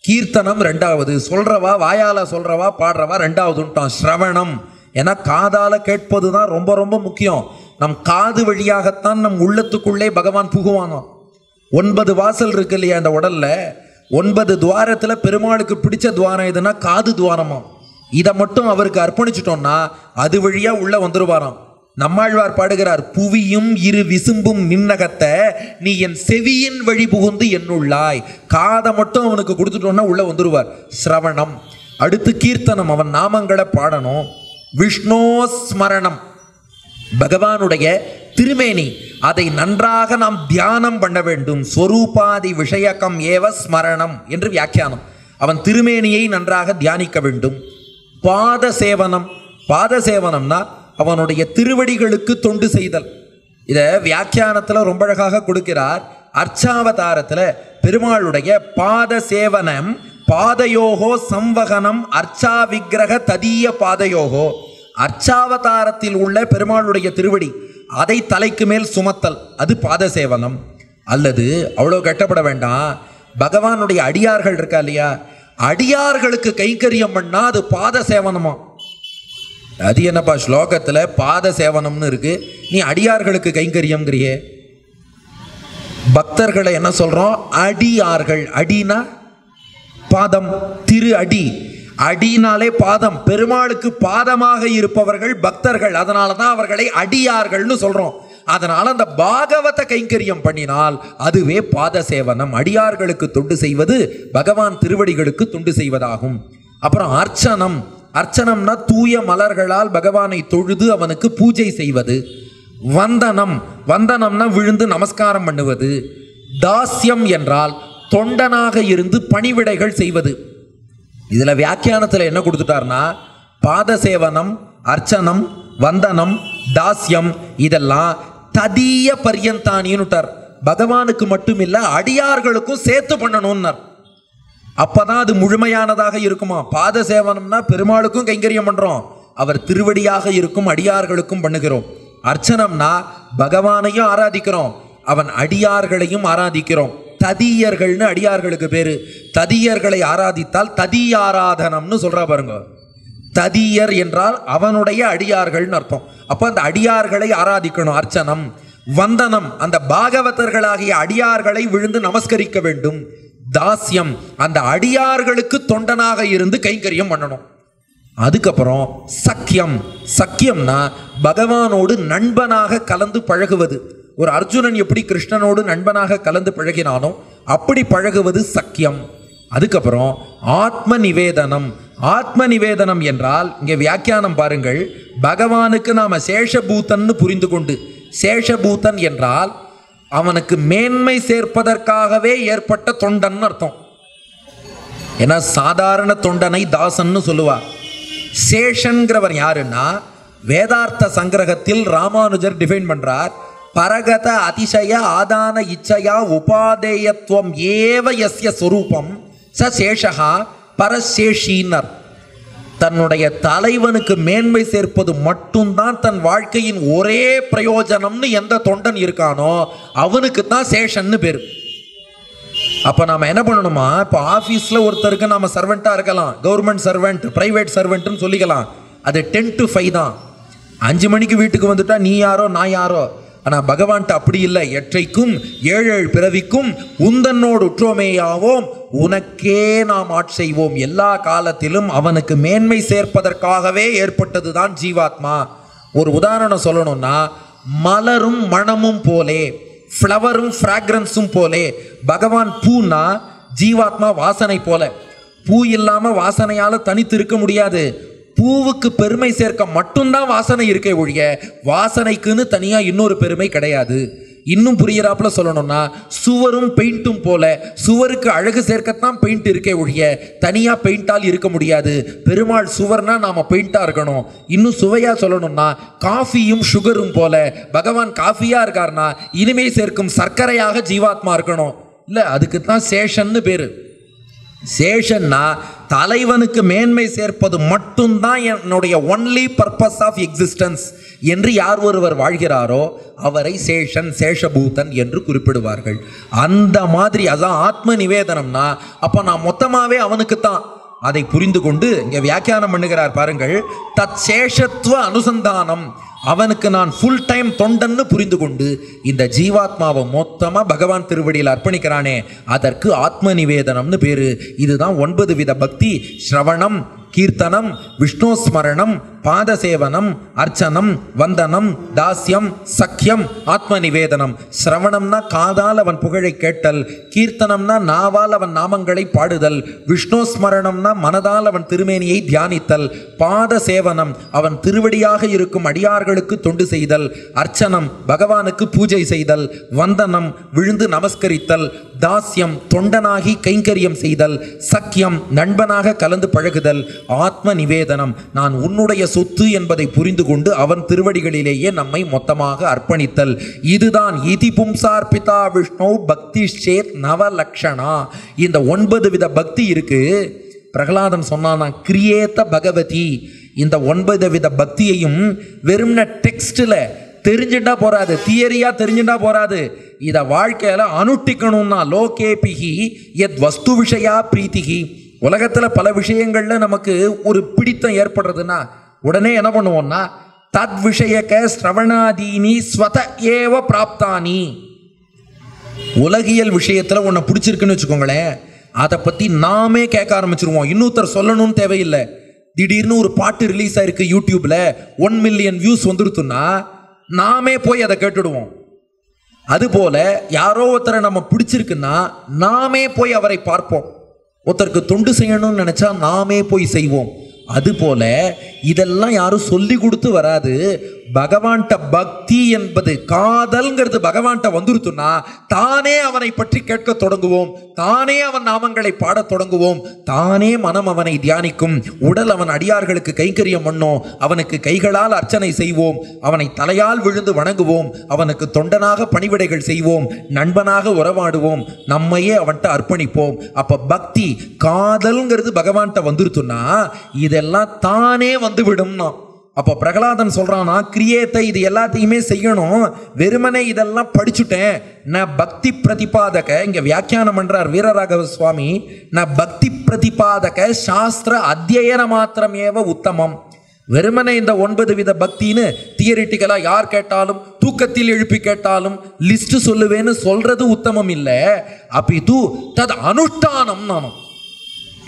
கீர்த்தனம் ரெண்டாவது. சொல்றவா வாயால சொல்றவா பாடுறவா ரெண்டாவதுன்ட்டான். ஸ்ரவணம் ஏன்னா காதால கேட்பது தான் ரொம்ப ரொம்ப முக்கியம். நம் காது வழியாகத்தான் நம் உள்ளத்துக்குள்ளே பகவான் புகுவானாம் ஒன்பது வாசல் இருக்கு இல்லையா அந்த உடல்ல? ஒன்பது துவாரத்தில் பெருமாளுக்கு பிடிச்ச துவாரம் எதுனா காது துவாரமாம். இதை மட்டும் அவருக்கு அர்ப்பணிச்சிட்டோம்னா அது வழியா உள்ள வந்துருவாராம். நம்மாழ்வார் பாடுகிறார் புவியும் இரு விசும்பும் நின்னகத்த நீ என் செவியின் வழி புகுந்து என்னுள்ளாய். காதை மட்டும் அவனுக்கு கொடுத்துட்டோம்னா உள்ள வந்துருவார். சிரவணம். அடுத்து கீர்த்தனம். அவன் நாமங்களை பாடணும். விஷ்ணோ ஸ்மரணம். பகவானுடைய திருமேனி அதை நன்றாக நாம் தியானம் பண்ண வேண்டும். ஸ்வரூபாதி விஷயக்கம் ஏவ ஸ்மரணம் என்று வியாக்கியானம். அவன் திருமேனியை நன்றாக தியானிக்க வேண்டும். பாத சேவனம் பாத சேவனம்னா அவனுடைய திருவடிகளுக்கு தொண்டு செய்தல். இதை வியாக்கியானத்தில் ரொம்ப அழகாக கொடுக்கிறார். அர்ச்சாவதாரத்தில் பெருமாளுடைய பாத சேவனம் பாதயோகோ சம்வகனம் அர்ச்சா விக்கிரக ததீய பாதயோகோ. அர்ச்சாவதாரத்தில் உள்ள பெருமாளுடைய திருவடி அதை தலைக்கு மேல் சுமத்தல். அது பாத சேவனம் அல்லது அவ்வளோ கட்டப்பட வேண்டாம். பகவானுடைய அடியார்கள் இருக்கா இல்லையா? அடியார்களுக்கு கைங்கரியம் பண்ணா அது பாத சேவனமா? அது என்னப்பா ஸ்லோகத்தில் பாத சேவனம்னு இருக்கு. நீ அடியார்களுக்கு கைங்கரியம்ங்கிறியே. பக்தர்களை என்ன சொல்றோம்? அடியார்கள். அடினா பாதம் திரு அடி. அடினாலே பாதம். பெருமாளுக்கு பாதமாக இருப்பவர்கள் பக்தர்கள். அதனால தான் அவர்களை அடியார்கள்னு சொல்றோம். அதனால் அந்த பாகவத கைங்கரியம் பண்ணினால் அதுவே பாத சேவனம் அடியார்களுக்கு தொண்டு செய்வது பகவான் திருவடிகளுக்கு தொண்டு செய்வதாகும். அப்புறம் அர்ச்சனம். அர்ச்சனம்னா தூய மலர்களால் பகவானை தொழுது அவனுக்கு பூஜை செய்வது. வந்தனம். வந்தனம்னா விழுந்து நமஸ்காரம் பண்ணுவது. தாஸ்யம் என்றால் தொண்டனாக இருந்து பணிவிடைகள் செய்வது. இதில் வியாக்கியானத்தில் என்ன கொடுத்துட்டார்னா பாத சேவனம் அர்ச்சனம் வந்தனம் தாஸ்யம் இதெல்லாம் ததிய பரியந்தானின்னுட்டார் பகவானுக்கு மட்டும் இல்லை அடியார்களுக்கும் சேர்த்து பண்ணணும்னார் அப்பதான் அது முழுமையானதாக இருக்குமா? பாத சேவனம்னா பெருமாளுக்கும் கைங்கரியம் பண்றோம். அவர் திருவடியாக இருக்கும் அடியார்களுக்கும் பண்ணுகிறோம். அர்ச்சனம்னா பகவானையும் ஆராதிக்கிறோம். அவன் அடியார்களையும் ஆராதிக்கிறோம். ததியர்கள்னு அடியார்களுக்கு பேரு. ததியர்களை ஆராதித்தால் ததியாராதனம்னு சொல்றா பாருங்க. ததியர் என்றால் அவனுடைய அடியார்கள்னு அர்த்தம். அப்போ அந்த அடியார்களை ஆராதிக்கணும். அர்ச்சனம் வந்தனம் அந்த பாகவதர்களாகிய அடியார்களை விழுந்து நமஸ்கரிக்க வேண்டும். தாஸ்யம் அந்த அடியார்களுக்கு தொண்டனாக இருந்து கைங்கரியம் பண்ணணும். அதுக்கப்புறம் சக்கியம். சக்கியம்னா பகவானோடு நண்பனாக கலந்து பழகுவது. ஒரு அர்ஜுனன் எப்படி கிருஷ்ணனோடு நண்பனாக கலந்து பழகினானோ அப்படி பழகுவது சக்கியம். அதுக்கப்புறம் ஆத்ம நிவேதனம் ஆத்ம நிவேதனம் என்றால் இங்கே வியாக்கியானம் பாருங்கள் பகவானுக்கு நாம் சேஷபூத்தன்னு புரிந்து கொண்டு சேஷபூத்தன் என்றால் அவனுக்கு மேன்மை சேர்ப்பதற்காகவே ஏற்பட்ட தொண்டன் அர்த்தம். ஏன்னா சாதாரண தொண்டனை தாசன்னு சொல்லுவா. சேஷன்கிறவர் யாருன்னா வேதார்த்த சங்கிரகத்தில் ராமானுஜர் டிஃபைன் பண்ணுறார் பரகத அதிசய ஆதான இச்சையா உபாதேயத்துவம் ஏவ எஸ்ய சொரூபம். ச சேஷகா பரசேஷீனர். தன்னுடைய தலைவனுக்கு மேன்மை சேர்ப்பது மட்டும்தான் தன் வாழ்க்கையின் ஒரே பிரயோஜனம்னு எந்த தொண்டன் இருக்கானோ அவனுக்கு தான் சேஷன்னு பேர். அப்போ நாம் என்ன பண்ணணுமா? இப்போ ஆஃபீஸில் ஒருத்தருக்கு நாம் சர்வெண்ட்டாக இருக்கலாம். கவர்மெண்ட் சர்வெண்ட் ப்ரைவேட் சர்வெண்ட்டுன்னு சொல்லிக்கலாம். அது டென் டு ஃபைவ் தான். அஞ்சு மணிக்கு வீட்டுக்கு வந்துட்டா நீ யாரோ நான் யாரோ? ஆனால் பகவான்கிட்ட அப்படி இல்லை. எற்றைக்கும் ஏழு ஏழு பிறவிக்கும் உந்தன்னோடு உற்றோமேயாவோம். உனக்கே நாம் ஆட்செய்வோம் எல்லா காலத்திலும் அவனுக்கு மேன்மை சேர்ப்பதற்காகவே ஏற்பட்டது தான் ஜீவாத்மா. ஒரு உதாரணம் சொல்லணும்னா மலரும் மணமும் போலே ஃப்ளவரும் ஃப்ராக்ரன்ஸும் போலே பகவான் பூனா ஜீவாத்மா வாசனை போல. பூ இல்லாமல் வாசனையால் தனித்து இருக்க முடியாது. பூவுக்கு பெருமை சேர்க்க மட்டும்தான் வாசனை இருக்கே ஒழிய வாசனைக்குன்னு தனியாக இன்னொரு பெருமை கிடையாது. இன்னும் புரியிறாப்புல சொல்லணும்னா சுவரும் பெயிண்ட்டும் போல சுவருக்கு அழகு சேர்க்கத்தான் பெயிண்ட் இருக்கே ஒழிய தனியாக பெயிண்டால் இருக்க முடியாது. பெருமாள் சுவர்னா நாம் பெயிண்டாக இருக்கணும். இன்னும் சுவையாக சொல்லணும்னா காஃபியும் சுகரும் போல பகவான் காஃபியாக இருக்காருன்னா இனிமை சேர்க்கும் சர்க்கரையாக ஜீவாத்மா இருக்கணும். இல்லை அதுக்கு தான் சேஷன்னு பேர். சேஷன்னா தலைவனுக்கு மேன்மை சேர்ப்பது மட்டும்தான் என்னுடைய ஒன்லி பர்பஸ் ஆஃப் எக்ஸிஸ்டன்ஸ் என்று யார் ஒருவர் வாழ்கிறாரோ அவரை சேஷன் சேஷபூதன் என்று குறிப்பிடுவார்கள். அந்த மாதிரி அதான் ஆத்ம நிவேதனம்னா அப்போ நான் மொத்தமாகவே அவனுக்கு தான் அதை புரிந்து கொண்டு இங்கே வியாக்கியானம் பண்ணுகிறார் பாருங்கள் தத் சேஷத்துவ அனுசந்தானம். அவனுக்கு நான் ஃபுல் டைம் தொண்டன்னு புரிந்து கொண்டு இந்த ஜீவாத்மாவை மொத்தமாக பகவான் திருவடியில் அர்ப்பணிக்கிறானே அதற்கு ஆத்ம நிவேதனம்னு பேர். இதுதான் ஒன்பது வித பக்தி ஸ்ரவணம் கீர்த்தனம் விஷ்ணோஸ்மரணம் பாதசேவனம் அர்ச்சனம் வந்தனம் தாஸ்யம் சக்கியம் ஆத்ம நிவேதனம் சிரவணம்னா காதால் அவன் புகழை கேட்டல் கீர்த்தனம்னா நாவால் அவன் நாமங்களை பாடுதல் விஷ்ணோஸ்மரணம்னா மனதால் அவன் திருமேனியை தியானித்தல் பாத சேவனம் அவன் திருவடியாக இருக்கும் அடியார்களுக்கு தொண்டு செய்தல் அர்ச்சனம் பகவானுக்கு பூஜை செய்தல் வந்தனம் விழுந்து நமஸ்கரித்தல் தாஸ்யம் தொண்டனாகி கைங்கரியம் செய்தல் சக்கியம் நண்பனாக கலந்து பழகுதல் ஆத்ம நிவேதனம். நான் உன்னுடைய சொத்து என்பதை புரிந்து கொண்டு அவன் திருவடிகளிலேயே நம்மை மொத்தமாக அர்ப்பணித்தல். இதுதான் இதி பும்சார் பிதா விஷ்ணு பக்தி சேத் நவலக்ஷணா இந்த ஒன்பது வித பக்தி இருக்கு. பிரகலாதன் சொன்னானா கிரியேத்த பகவதி. இந்த ஒன்பது வித பக்தியையும் வெறும்ன டெக்ஸ்டில் தெரிஞ்சுட்டா போறாது. தியரியா தெரிஞ்சுட்டா போறாது. இதை வாழ்க்கையில அனுட்டிக்கணும்னா லோகேபிகி எத் வஸ்து விஷயா பிரீத்திகி. உலகத்தில் பல விஷயங்கள்ல நமக்கு ஒரு பிடித்தம் ஏற்படுறதுன்னா உடனே என்ன பண்ணுவோம்னா தத் விஷயக்க ஸ்ரவணாதீனி ஸ்வத ஏவ பிராப்தானி. உலகியல் விஷயத்தில் உன்னை பிடிச்சிருக்குன்னு வச்சுக்கோங்களேன் அதை பற்றி நாமே கேட்க ஆரம்பிச்சிருவோம். இன்னொருத்தர் சொல்லணும்னு தேவையில்லை. திடீர்னு ஒரு பாட்டு ரிலீஸ் ஆயிருக்கு யூடியூப்ல ஒன் மில்லியன் வியூஸ் வந்துருத்துன்னா நாமே போய் அதை கேட்டுடுவோம். அதுபோல யாரோ ஒருத்தரை நம்ம பிடிச்சிருக்குன்னா நாமே போய் அவரை பார்ப்போம். ஒருத்தருக்கு தொண்டு செய்யணும்னு நினச்சா நாமே போய் செய்வோம். அதுபோல இதெல்லாம் யாரும் சொல்லி கொடுத்து வராது. பகவான்கிட்ட பக்தி என்பது காதல்ங்கிறது பகவான்கிட்ட வந்துருத்துன்னா தானே அவனை பற்றி கேட்க தொடங்குவோம். தானே அவன் நாமங்களை பாடத் தொடங்குவோம். தானே மனம் அவனை தியானிக்கும். உடல் அவன் அடியார்களுக்கு கைங்கரியம் பண்ணோம். அவனுக்கு கைகளால் அர்ச்சனை செய்வோம். அவனை தலையால் விழுந்து வணங்குவோம். அவனுக்கு தொண்டனாக பணிவிடைகள் செய்வோம். நண்பனாக உறவாடுவோம். நம்மையே அவன்கிட்ட அர்ப்பணிப்போம். அப்ப பக்தி காதல்ங்கிறது பகவான்கிட்ட வந்துருத்துன்னா இதெல்லாம் தானே வந்துவிடும் நான் அப்போ பிரகலாதன் சொல்கிறான்னா கிரியேத்தை இது எல்லாத்தையுமே செய்யணும். வெறுமனே இதெல்லாம் படிச்சுட்டேன். நான் பக்தி பிரதிபாதக. இங்கே வியாக்கியானம் பண்ணுறார் வீரராகவ சுவாமி. நான் பக்தி பிரதிபாதக சாஸ்திர அத்தியன மாத்திரமேவ உத்தமம். வெறுமனே இந்த ஒன்பது வித பக்தின்னு தியரிட்டிக்கலாக யார் கேட்டாலும் தூக்கத்தில் எழுப்பி கேட்டாலும் லிஸ்ட் சொல்லுவேன்னு சொல்றது உத்தமம் இல்லை. அப்பிது தது அனுஷ்டானம் நானும்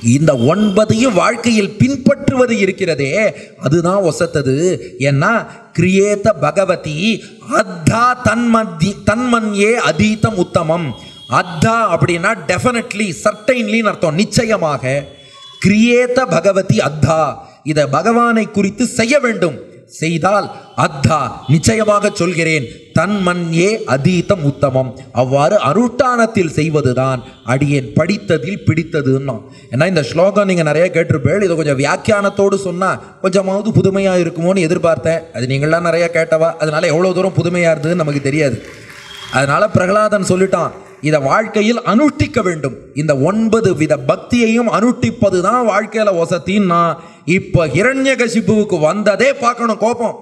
இந்த ஒன்பதையும் வாழ்க்கையில் பின்பற்றுவது இருக்கிறதே அதுதான் ஒசத்தது. ஏன்னா கிரியேத பகவதி அத்தா தன்மதி தன்மன்யே அதீதம் உத்தமம். அத்தா அப்படின்னா டெஃபினெட்லி சர்டைன்லின்னு அர்த்தம் நிச்சயமாக. கிரியேத பகவதி அத்தா. இதை பகவானை குறித்து செய்ய வேண்டும். செய்தால் அத்தா நிச்சயமாக சொல்கிறேன் தன் மண்யே அதீதம் உத்தமம். அவ்வாறு அருட்டானத்தில் செய்வதுதான் அடியேன் படித்ததில் பிடித்ததுன்னா. ஏன்னா இந்த ஸ்லோகம் நீங்கள் நிறைய கேட்டிருப்பேள் இதை கொஞ்சம் வியாக்கியானத்தோடு சொன்னால் கொஞ்சமாவது புதுமையாக இருக்குமோன்னு எதிர்பார்த்தேன். அது நீங்களாம் நிறையா கேட்டவா? அதனால் எவ்வளோ தூரம் புதுமையாக இருந்ததுன்னு நமக்கு தெரியாது. அதனால் பிரகலாதன் சொல்லிட்டான் இதை வாழ்க்கையில் அனுஷ்டிக்க வேண்டும். இந்த ஒன்பது வித பக்தியையும் அனுஷ்டிப்பது தான் வாழ்க்கையில வசத்தின்னா இப்போ ஹிரண்யகசிபுவுக்கு வந்ததே பார்க்கணும் கோபம்.